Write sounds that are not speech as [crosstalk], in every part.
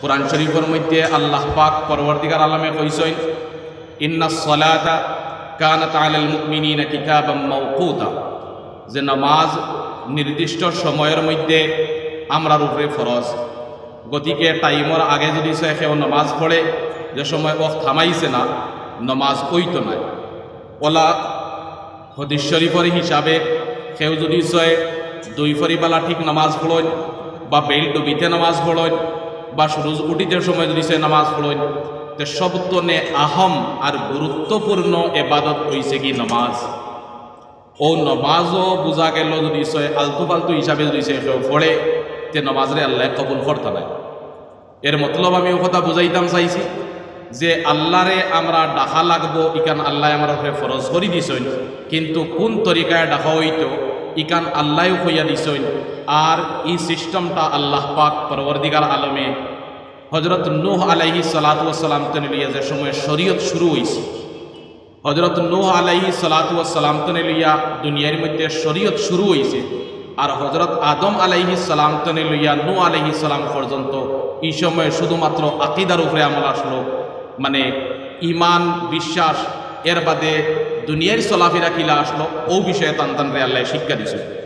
কোরআন শরীফের মধ্যে আল্লাহ পাক পরবর্তীকার আলমে কইসইন ইন্না সলাতা কানাত আলাল মুমিনিনা কিতাবাম মাওকুতা। যে নামাজ নির্দিষ্ট সময়ের মধ্যে আমরার উপরে ফরজ। গতিকে টাইমর আগে যদি সে সেও নমাজ পড়ে, যে সময় ও থামাইছে না, নমাজ ওইতো নাই ওলা হদিস শরীফর হিসাবে সেও যদি সয় দুই ফরিবালা ঠিক নামাজ পড়েন বা বেল ডুবিতে নামাজ পড়েন বা সুরুজ উঠিতে সময় যদি সে নামাজ পড়েন, তে সবতনে আহম আর গুরুত্বপূর্ণ এবাদত হইছে কি নমাজ? ও নমাজও বোঝা গেল যদি সে আলতু ফালতু হিসাবে যদি সে পড়ে, তে নমাজরে আল্লাহ কবুল করতে নাই এর মতলব আমি ও কথা বুঝাইতাম চাইছি যে আল্লাহরে আমরা ডাকা লাগবো, ইকান আল্লাহ আমার ফরজ করি দিছইন কিন্তু কোন তরিকায় ডাকা হইতো, ইকান আল্লাহও হইয়া দিছইন আর এই সিস্টেমটা আল্লাহ পাক পরবর্দিগার আলমে হজরত নূহ আলাইহি সালাতাম তনিলিয়া যে সময় শরীয়ত শুরু হয়েছে হজরত নূহ আলাইহি সালাতাম তনিলিয়া দুনিয়ার মধ্যে শরীয়ত শুরু হয়েছে আর হজরত আদম আলাইহি সালাম তনিলিয়া নূ আলাইহি সালাম পর্যন্ত এই সময় শুধুমাত্র আকিদার উপরে আমল আসলো। মানে ইমান বিশ্বাস, এর বাদে দুনিয়ার চলাফেরা কিলা আসলো, ও বিষয়ে তান তান রে আল্লাহ শিক্ষা দিছে।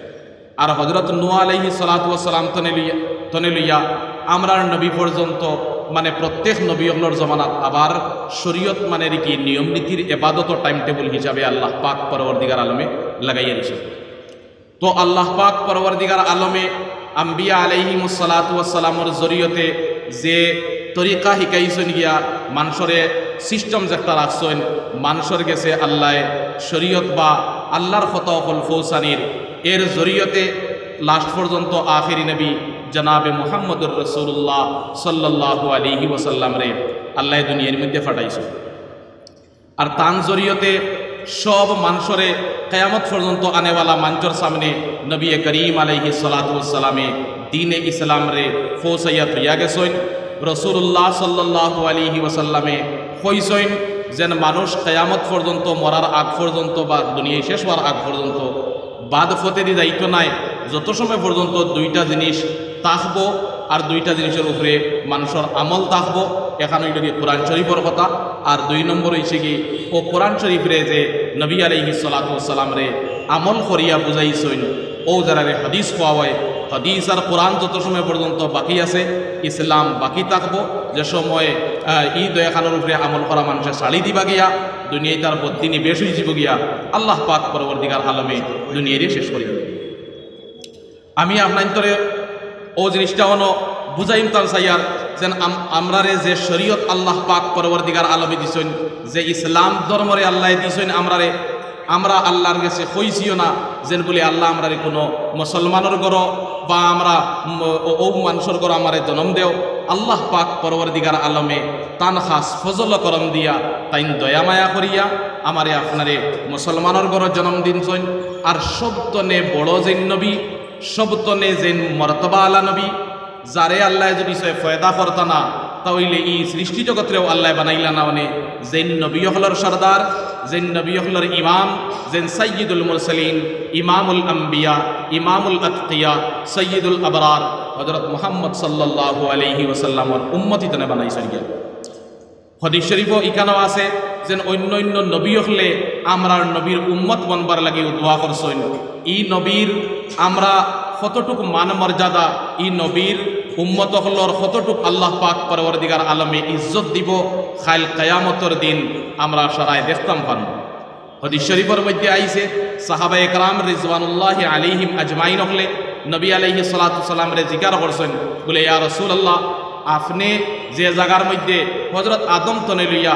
আর হজরত নূ আলাইহি সালাতাম তনিলিয়া তনিলিয়া, আমরার নবী পর্যন্ত মানে প্রত্যেক নবীগুলোর জমানাত আবার শরীয়ত মানে কি নিয়ম নীতির এবাদত টাইম টেবল হিসাবে আল্লাহ পাক পরবর্তীকার আলমে লাগাইয়া দিছে তো আল্লাহ পাক পরবর্তীকার আলমে আম্বিয়া আলাইহিমসালাতামর জরিয়তে যে তরিকা শিকাইছেন গিয়া মানুষরে সিস্টেম যেটা রাখছেন মানুষের গেছে আল্লাহ শরীয়ত বা আল্লাহর ফতফল ফৌসানির এর জরিয়তে লাস্ট পর্যন্ত আখেরি নবী জনাবে মোহাম্মদুর রসুল্লাহ সাল্লাহু আলিহি ওসাল্লাম রে আল্লাহ দুনিয়ার মধ্যে ফাটাইছে আর তান জরিয়তে সব মানুষরে কেয়ামত পর্যন্ত আনেওয়ালা মঞ্চর সামনে নবী করিম আলাইহি সালাতামে দিনে ইসলাম রে ফৌসাইয়া থইয়া গেছেন রসুল্লাহ সাল্লাহু আলিহি ওসাল্লামে কইসইন যেন মানুষ কেয়ামত পর্যন্ত মরার আগ পর্যন্ত বা দুনিয়ায় শেষ হওয়ার আগ পর্যন্ত বাদ ফতেরি দায়িত্ব নাই। যত সময় পর্যন্ত দুইটা জিনিস তাকবো আর দুইটা জিনিসের উপরে মানুষের আমল তাকবো এখানে হইল কি কোরআন শরীফের কথা। আর দুই নম্বর হয়েছে কি, ও কোরআন শরীফরে যে নবী আলহি সালাতাম রে আমল করিয়া বুঝাইছেন, ও যারা হদিস পাওয়া হয় হদিস আর কোরআন যত সময় পর্যন্ত বাকি আছে, ইসলাম বাকি থাকব যে সময় ই দয়াখানোর উপরে আমল করা মানুষের শাড়ি দিবা গিয়া, দুনিয়ায় তার বদিনী বেশ যাব গিয়া, আল্লাহ পাক পরবর্তীকার আলমে দুনিয়ারই শেষ করি আমি আপনার তরে ও জিনিসটা হনো বুঝাইম তার সাইয়ার, যেন আমরারে যে শরীয়ত আল্লাহ পাক পরবর্তীকার আলমে দিছেন, যে ইসলাম ধর্মরে আল্লাহ দিছেন, আমরারে আমরা আল্লাহর কাছে হইছিও না, যেন বলে আল্লাহ আমরারে কোনো মুসলমানের গড় বা আমরা ও মানুষের গড় আমারে জনম দেও। আল্লাহ পাক পরবর্তীকার আলমে তান খাস ফজল করম দিয়া তাইন দয়া মায়া করিয়া আমারে আপনারে মুসলমানের গড় জন্ম দিনছেন আর সবতনে বড় যেন নবী, সবতনে যেন মর্তবা আলা নবী, যারে আল্লাহ যদি সে ফয়দা করতা না তাহলে এই সৃষ্টি জগতেও আল্লাহ বানাইলা না মানে জেন নবী হলর সর্দার, যেন নবী হলর ইমাম, যেন সৈয়দুল মুরসলিন, ইমামুল আম্বিয়া, ইমামুল আতকিয়া সৈয়দুল আবরার। হজরত মোহাম্মদ সাল্লাহ আলহি ওসাল্লামর উম্মতি তনে বানাইছেন গিয়া হদিস শরীফও ইকানো আছে, যেন অন্য অন্য নবী হলে আমরার নবীর উম্মত বনবার লাগে দোয়া করছেন। ই নবীর আমরা কতটুক মান মর্যাদা ই নবীর উম্মত হলর কতটুক আল্লাহ পাক পরবর্দিগার আলমে ইজ্জত দিব, খাইল কয়ামতর দিন আমরা সরাই দেখতাম পান। হদিস শরীফের মধ্যে আইছে, সাহাবা একরাম রিজওয়ানুল্লাহ আলিহিম আজমাইন হলে নবী আলহি সালাতাম জিকার করছেন, বলে, ইয়া রসুল আল্লাহ আপনি যে জায়গার মধ্যে হজরত আদম তনে লইয়া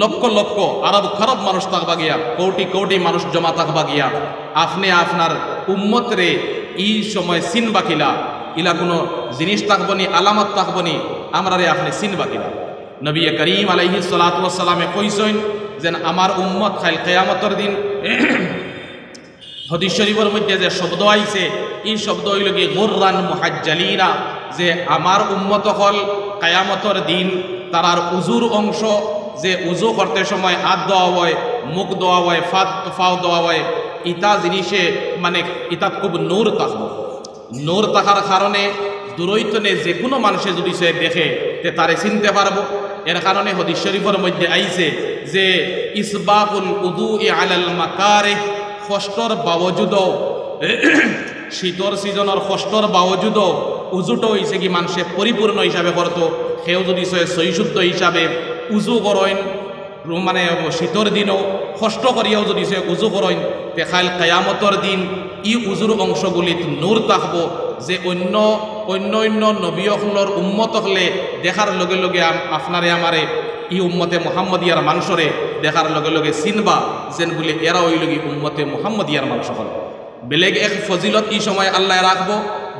লক্ষ লক্ষ আরব খরব মানুষ থাকবা গিয়া, কোটি কোটি মানুষ জমা থাকবা গিয়া, আপনি আপনার উম্মত রে ই সময় সিন বাকিলা, ইলা কোনো জিনিস থাকবনি, আলামত থাকবনি আমরা রে আপনি সিন বাকিলা। নবী করিম আলাইহি সালাতামে কইসইন যেন আমার উম্মত খাইল কেয়ামতর দিন হদিস শরীফের মধ্যে যে শব্দ আইছে, এই শব্দ হইল কি, গুররান মুহাজ্জালিনা, যে আমার উম্মত হল কায়ামতর দিন তারার উজুর অংশ যে উজু করতে সময় হাত দেওয়া হয়, মুখ দেওয়া হয়, ফাত, ফাও দেওয়া হয় ইতা জিনিসে মানে ইতাত খুব নূর থাকব নূর থাকার কারণে দূরৈতনে যে কোনো মানুষে যদি সে দেখে, তে তারে চিনতে পারব। এর কারণে হদিস শরীফের মধ্যে আইছে যে ইসবাকুল উদু ই আলাল মাকারে কষ্টর বাবজুদও, [clears throat] শীতর সিজনের কষ্টর বাবজুদও, উজুটো হয়েছে কি মানুষে পরিপূর্ণ হিসাবে করতো। সেও যদি সে সৈশুদ্ধ হিসাবে উজু করইন মানে শীতর দিনও কষ্ট করিয়াও যদি সে উজু করইন দেখাইল কেয়ামতর দিন ই উজুর অংশগুলিত নূর থাকব যে অন্য অন্য অন্য নবীসকলৰ উম্মত হলে দেখার লগে লগে আপনারে আমারে ই উম্মতে মোহাম্মদিয়ার মানুষরে দেখার লগে লগে চিনবা যেন বলে এরা ওই লগি উম্মতে মোহাম্মদিয়ার মানুষ হল বেলেগ এক ফজিলত ই সময় আল্লাহ রাখব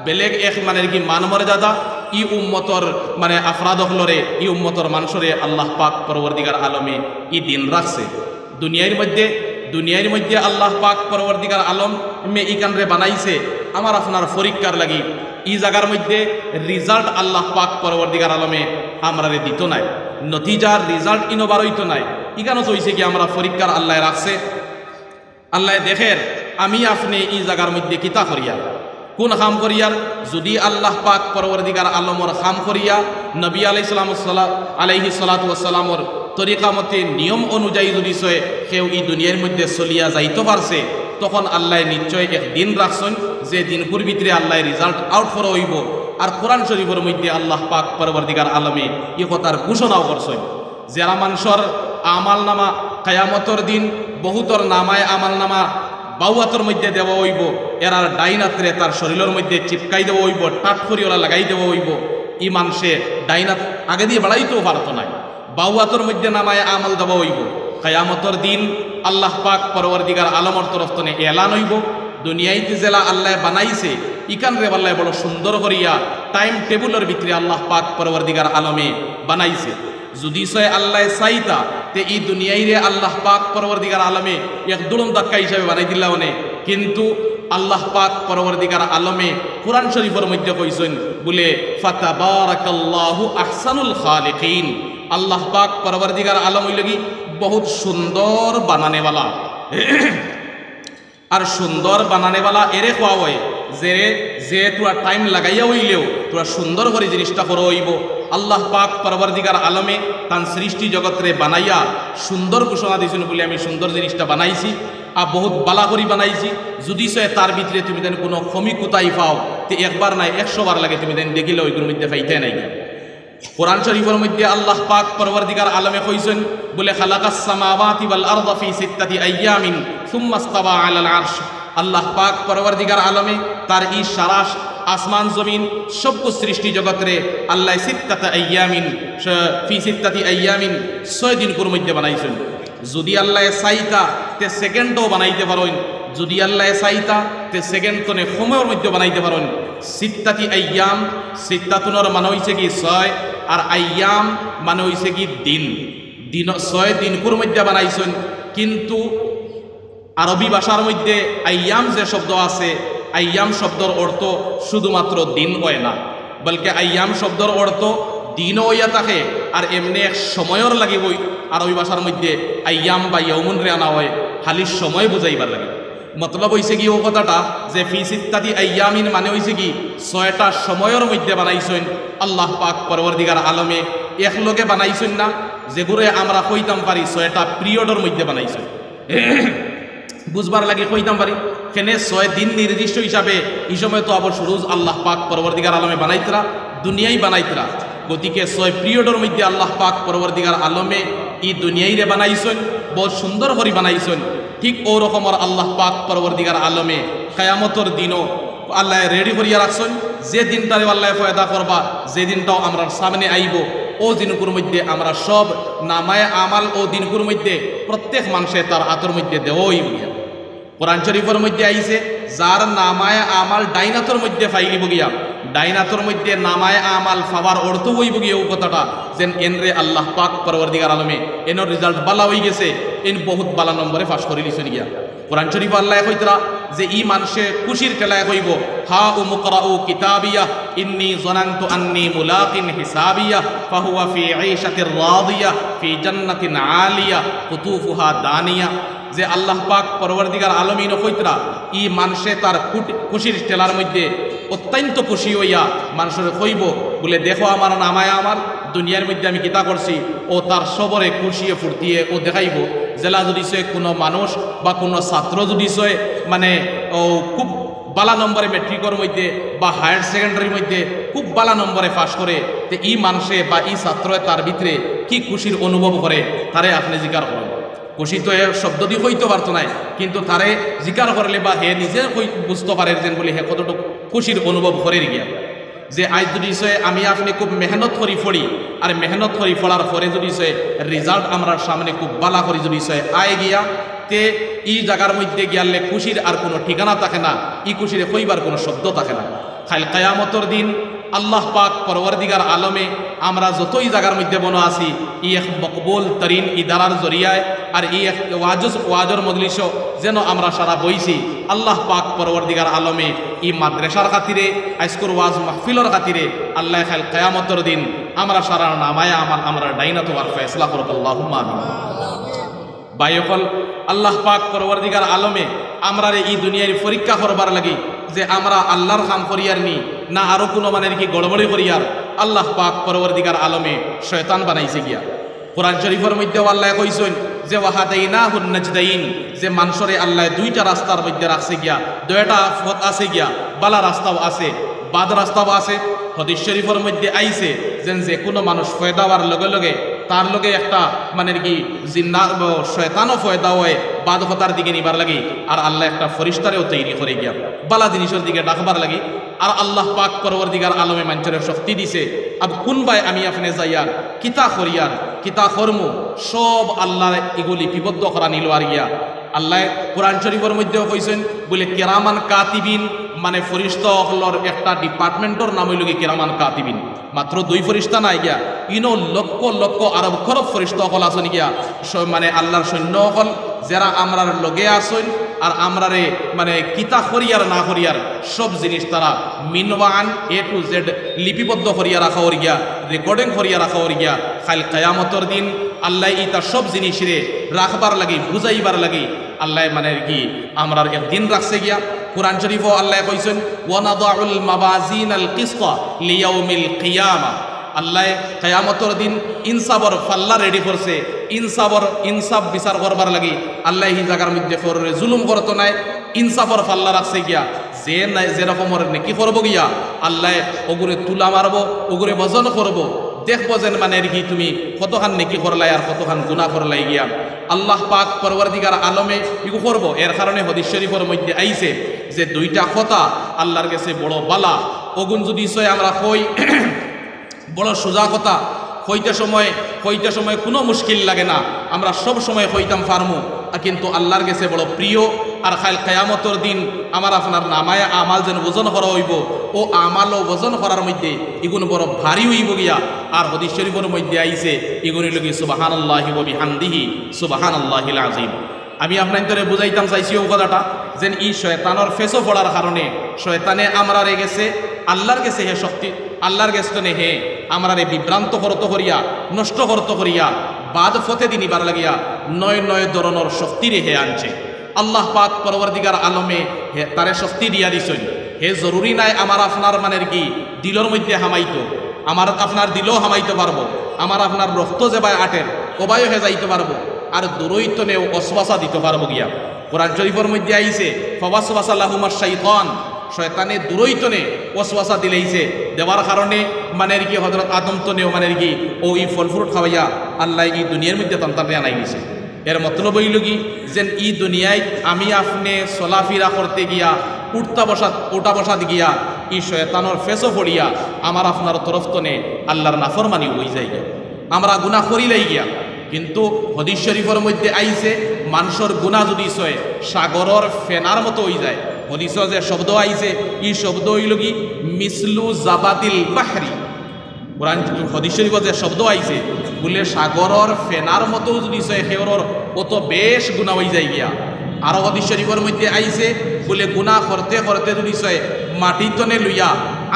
বেলেগ এক মানে কি মান মর্যাদা ই উম্মতর মানে আফরাদ হলরে ই উম্মতর মানুষরে আল্লাহ পাক পরবর্তীকার আলমে ই দিন রাখছে। দুনিয়ার মধ্যে দুনিয়ার মধ্যে আল্লাহ পাক পরবর্তীকার আলম মে ইকানরে বানাইছে। আমার আপনার পরীক্ষার লাগি, ই জায়গার মধ্যে রিজাল্ট আল্লাহ পাক পরবর্তীকার আলমে আমরারে দিত নাই। নতিজার রিজাল্ট ইনো বারইতো নাই। ইকানো চইছে কি আমরা পরীক্ষার আল্লাহ রাখছে? আল্লাহ দেখের আমি আপনি এই জায়গার মধ্যে কিতা করিয়া? কোন খাম করিয়ার? যদি আল্লাহ পাক পরবর্তীকার আলমর খাম করিয়া নবী আলাই সালাম আলাইহি সালাতামর তরিকা মতে নিয়ম অনুযায়ী যদি সে কেউ এই দুনিয়ার মধ্যে চলিয়া যাইতে পারছে, তখন আল্লাহ নিশ্চয় এক দিন রাখছেন যে দিনকুর ভিতরে আল্লাহ রিজাল্ট আউট করা হইব। আর কোরআন শরীফের মধ্যে আল্লাহ পাক পরবর্তীকার আলমে ই কথার ঘোষণাও করছেন যারা মানুষের আমাল নামা কায়ামতর দিন বহুতর নামায় আমাল নামা বাউয়াতর মধ্যে দেওয়া হইব, এরার ডাইনাত্রে তার শরীরের মধ্যে চিপকাই দেওয়া হইব, টাট করি ওরা লাগাই দেওয়া হইব। ই মানুষে ডাইনাত আগে দিয়ে বাড়াইতেও পারতো নাই। বাউয়াতর মধ্যে নামায় আমল দেওয়া হইব। কায়ামতর দিন আল্লাহ পাক পরবর্তীকার আলমর তরফ তনে এলান হইব। দুনিয়াইতে জেলা আল্লাহ বানাইছে ইকান রে আল্লাহ বড় সুন্দর করিয়া টাইম টেবুলের ভিতরে আল্লাহ পাক পরবর্তীকার আলমে বানাইছে। যদি সয় আল্লাহ চাইতা তে এই দুনিয়াই রে আল্লাহ পাক পরবর্তীকার আলমে এক দুলম ধাক্কা হিসাবে বানাই দিলা মানে কিন্তু আল্লাহ পাক পরবর্তীকার আলমে কোরআন শরীফের মধ্যে কইছেন, বলে, ফাতাবারাকাল্লাহু আহসানুল খালিকিন। আল্লাহ পাক পরবর্তীকার আলম হইলগি বহুত সুন্দর বানানেওয়ালা [clears throat] আর সুন্দর বানানেওয়ালা এরে খোয়া হয়, যে যে তোরা টাইম লাগাইয়া হইলেও তোরা সুন্দর করে জিনিসটা করে হইব। আল্লাহ পাক পরবর্তীকার আলমে তান সৃষ্টি জগৎরে বানাইয়া সুন্দর ঘোষণা দিয়েছেন বলে আমি সুন্দর জিনিসটা বানাইছি আর বহুত বালা করি বানাইছি। যদি সে তার ভিতরে তুমি দেন কোনো খমি কোথায় পাও, তে একবার নাই একশো বার লাগে তুমি দেন দেখিলে ওইগুলোর মধ্যে পাইতে নাই। কোরআন শরীফের মধ্যে আল্লাহ পাক পরবর্তীকার আলমে কইছেন, বলে, খালাকাস আল্লাহ পাক পরবর্তীকার আলমে তার ই সারাস আসমান জমিন সব সৃষ্টি জগৎরে আল্লাহ সিত্তাতা আইয়ামিন ফি সিত্তাতি আইয়ামিন ছয় দিন কোর মধ্যে বানাইছেন। যদি আল্লাহ চাইতা তে সেকেন্ডও বানাইতে পারেন, যদি আল্লাহ চাইতা তে সেকেন্ড তনে সময়ের মধ্যে বানাইতে পারেন, সিত্তাতি আইয়াম, সিত্তাতুনের মানে হইছে কি ছয়, আর আইয়াম মানে হইছে কি দিন। দিন, ছয় দিনকুর মধ্যে বানাইছেন, কিন্তু আরবি ভাষার মধ্যে আইয়াম যে শব্দ আছে আইয়াম শব্দর অর্থ শুধুমাত্র দিন হয় না, বলকে আইয়াম শব্দর অর্থ দিনও হইয়া থাকে, আর এমনি এক সময়ের লাগিবই ওই ভাষার মধ্যে আইয়াম বা ইয়মুন রে আনা হয়, খালি সময় বুঝাইবার লাগে। মতলব হইছে কি ও কথাটা, যে ফিস ইত্যাদি আইয়ামিন মানে হইছে কি, ছয়টা সময়ের মধ্যে বানাইছেন, আল্লাহ পাক পরবর্তীকার আলমে একলগে বানাইছেন না যেগুলো আমরা কইতাম পারি ছয়টা পিরিয়ডের মধ্যে বানাইছেন। [coughs] বুঝবার লাগে কইতাম পারি। কেনে ছয় দিন নির্দিষ্ট হিসাবে এই সময় তো আবার সুরুজ আল্লাহ পাক পরবর্তীকার আলমে বানাইতরা, দুনিয়াই বানাইতরা। গতিকে ছয় পিরিয়ডের মধ্যে আল্লাহ পাক পরবর্তীকার আলমে ই দুনিয়াই রে বানাইছেন বহুত সুন্দর করে বানাইছেন। ঠিক ও রকমের আল্লাহ পাক পরবর্তীকার আলমে কায়ামতর দিনও আল্লাহ রেডি করিয়া রাখছেন। যে দিনটারে আল্লাহ ফয়দা করবা, যে দিনটাও আমরা সামনে আইব, ও দিনকুর মধ্যে আমরা সব নামায় আমাল ও দিনকুর মধ্যে প্রত্যেক মানুষে তার হাতের মধ্যে দেওয়াই বলিয়া। কোরআন শরীফের মধ্যে আইছে যার নামায় আমাল ডাইনাতর মধ্যে ফাইলিব গিয়া ডাইনাতর মধ্যে নামায় আমাল ফাবার অর্থ হইব গিয়া ও কথাটা যেন এনরে আল্লাহ পাক পরবর্তীকার আলমে এনর রেজাল্ট বালা হয়ে গেছে এন বহুত বালা নম্বরে ফাঁস করে লিছেন গিয়া কোরআন শরীফ আল্লাহ কইতরা যে ই মানুষে খুশির টেলায় কইব হা ও মুকরা ও কিতাবিয়া ইন্নি জনান্তু আন্নি মুলাকিন হিসাবিয়া ফাহুয়া ফি আইশাতির রাদিয়া ফি জান্নাতিন আলিয়া কুতুফুহা দানিয়া যে আল্লাহ পাক পরবর্তীকার আলমিন কইতরা ই মানুষে তার খুশির টেলার মধ্যে অত্যন্ত খুশি হইয়া মানুষের কইব বলে, দেখো আমার নামায় আমার, দুনিয়ার মধ্যে আমি কিতা করছি? ও তার সবরে খুশিয়ে ফুর্তিয়ে ও দেখাইব, জেলা যদি সে কোনো মানুষ বা কোনো ছাত্র যদি সে মানে ও খুব বালা নম্বরে মেট্রিকের মধ্যে বা হায়ার সেকেন্ডারির মধ্যে খুব বালা নম্বরে পাস করে, তে ই মানুষে বা ই ছাত্র তার ভিতরে কি খুশির অনুভব করে, তারে আপনি জিকার করেন। খুশি তো শব্দ দিয়ে হইতে পারতো নাই, কিন্তু তারে জিকার করলে বা হে নিজে বুঝতে পারে যেন বলে হে কতটুকু খুশির অনুভব করে গিয়া। যে আজ যদি সে আমি আপনি খুব মেহনত করি ফড়ি আর মেহনত করি ফড়ার পরে যদি সে রেজাল্ট আমরা সামনে খুব বালা করি যদি সে আয় গিয়া, তে ই জায়গার মধ্যে গিয়ালে খুশির আর কোনো ঠিকানা থাকে না, ই খুশির কইবার কোনো শব্দ থাকে না। খাইল কায়ামতর দিন আল্লাহ পাক পরবর্দিগার আলমে আমরা যতই জায়গার মধ্যে বনো আছি, ই এক মকবুল তরিন ইদারার জরিয়ায় আর ই এক ওয়াজস, ওয়াজর মজলিস যেন আমরা সারা বইছি। আল্লাহ পাক পরবর্দিগার আলমে ই মাদ্রাসার খাতিরে আইস্কুর ওয়াজ মাহফিলর খাতিরে, আল্লাহ খাল কায়ামতর দিন আমরা সারা নামায় আমার আমরা ডাইনাত আর ফেসলা করব আল্লাহ বাইকল আল্লাহ পাক পরবর্তীকার আলমে আমরা এই দুনিয়ার পরীক্ষা করবার লাগি যে আমরা আল্লাহর কাম করিয়ার নি। না আরও কোনো মানে কি গড়বড়ি করিয়ার? আল্লাহ পাক পরবর্তীকার আলমে শয়তান বানাইছে গিয়া। কোরআন শরীফের মধ্যে আল্লাহ কইছেন যে ওয়াহাদাই না হুন নাজদাইন যে মানুষরে আল্লাহ দুইটা রাস্তার মধ্যে রাখছে গিয়া। দুইটা পথ আছে গিয়া, বালা রাস্তাও আছে, বাদ রাস্তাও আছে। হদিস শরীফের মধ্যে আইছে যেন যে কোনো মানুষ ফয়দা হওয়ার লগে লগে তার লগে একটা মানে কি, জিন্না শয়তানও ফয়দা হয় বাদকতার দিকে নিবার লাগি, আর আল্লাহ একটা ফরিস্তারেও তৈরি করে গিয়া বালা জিনিসের দিকে ডাকবার লাগি, আর আল্লাহ পাক পরবর দিগার আলমে মানুষের শক্তি দিছে, আব কোনবাই আমি আপনি যাইয়ার কিতা করিয়ার, কিতা কর্মু? সব আল্লাহর এগুলি বিবদ্ধ করা নিল আর গিয়া। আল্লাহ কোরআন শরীফের মধ্যেও কইছেন, বলে কেরামান কাতিবিন মানে ফরিস্ত হলর একটা ডিপার্টমেন্টর নাম হইল কি কেরামান কাতিবিন। মাত্র দুই ফরিস্তা নাই গিয়া। ইনো লক্ষ লক্ষ আরব খরব ফরিস্ত হল আসন গিয়া। মানে আল্লাহর সৈন্য হল যারা আমরার লগে আসন আর আমরারে মানে কিতা করিয়ার না করিয়ার সব জিনিস তারা মিনওয়ান এ টু জেড লিপিবদ্ধ করিয়া রাখা ওর গিয়া রেকর্ডিং করিয়া রাখা ওর গিয়া খাল কায়ামতর দিন আল্লাহ ইতা সব জিনিস রে রাখবার লাগি, বুঝাইবার লাগি, আল্লাহ মানে কি, আমরার একদিন রাখছে গিয়া। কোরআন শরীফও আল্লাহ কইছেন ওয়ানাদাউল মাবাজিন আল কিসতা লিয়াউমিল কিয়ামা। আল্লাহ কেয়ামতর দিন ইনসাবর ফাল্লা রেডি করছে। ইনসাবর ইনসাফ বিচার করবার লাগি আল্লাহ এই জায়গার মধ্যে ফরে জুলুম করতো নাই, ইনসাফর ফাল্লা রাখছে গিয়া। যে নাই যেরকমর নেকি করব গিয়া, আল্লাহ ওগুরে তুলা মারবো, ওগুরে বজন করব। দেখব যেন মানে কি তুমি কতখান নেকি করলাই আর কতখান গুণা করলাই গিয়া। আল্লাহ পাক পরবর্তীকার আলমে ইগু করব। এর কারণে হদিস শরীফের মধ্যে আইছে যে দুইটা কথা আল্লাহর কাছে বড় বালা। ওগুন যদি সয় আমরা কই [clears throat] বড় সোজা কথা হইতে সময় হইতে সময় কোনো মুশকিল লাগে না। আমরা সব সময় হইতাম ফার্মু। কিন্তু আল্লাহর গেছে বড় প্রিয়। আর খাইল কেয়ামতর দিন আমার আপনার নামায় আমাল যেন ওজন করা হইব। ও আমালও ওজন করার মধ্যে ইগুন বড় ভারী হইব গিয়া। আর হদিস শরীফের মধ্যে আইছে ইগুনি লগি সুবাহান আল্লাহি বিহামদিহি সুবাহান আল্লাহিল আজিম আমি আপনার বুঝাইতাম চাইছি ও কথাটা, যেন ই শয়তানোর ফেসও পড়ার কারণে শয়তানে আমরা রে গেছে আল্লাহর গেছে হে শক্তি আল্লাহর গেছে নে হে আমরা রে বিভ্রান্ত করত করিয়া নষ্ট করত করিয়া বাদ ফতে দিনিবার লাগিয়া, নয় নয় ধরনের শক্তি রে হে আনছে। আল্লাহ পাক পরবর্তীকার আলমে হে তারে শক্তি দিয়া দিছেন হে জরুরি নাই আমার আপনার মানে কি দিলর মধ্যে হামাইতো আমার আপনার দিলও হামাইতে পারব আমার আপনার রক্ত যেবায় আটের কবাইও হে যাইতে পারব আর দূরৈতনেও অশ্বাসা দিতে পারব গিয়া। কোরআন শরীফের মধ্যে আইছে ফবাসবাসা লাহুমার শাইতান শয়তানে দূরৈতনে ওয়াসওয়াসা দিলেইছে। দেওয়ার কারণে মানে কি হজরত আদম তো নেও মানে কি, ও ই ফল ফ্রুট খাওয়াইয়া আল্লাহ ই দুনিয়ার মধ্যে তন্তানে আনাই গেছে এর মতলব হইল কি, যেন ই দুনিয়ায় আমি আপনি চলাফিরা করতে গিয়া, উঠতা বসা ওটা বসাত গিয়া ই শয়তানোর ফেসও পড়িয়া আমার আপনার তরফ তনে আল্লাহর নাফরমানি হয়ে যায় গিয়া আমরা গুণা করিলাই গিয়া কিন্তু হদিস শরীফের মধ্যে আইছে, মানুষের গুণা যদি সয় সাগরর ফেনার মতো হয়ে যায়। হদিস যে শব্দ আইছে, ই শব্দ হইল কি? মিসলু জাবাতিল বাহরি। কোরআন হদিস শরীফ যে শব্দ আইছে, বলে সাগরর ফেনার মতো যদি সয় সেওরর কত বেশ গুণা হয়ে যায় গিয়া। আরও হদিস শরীফের মধ্যে আইছে, বলে গুণা করতে করতে যদি সয় মাটি তনে লইয়া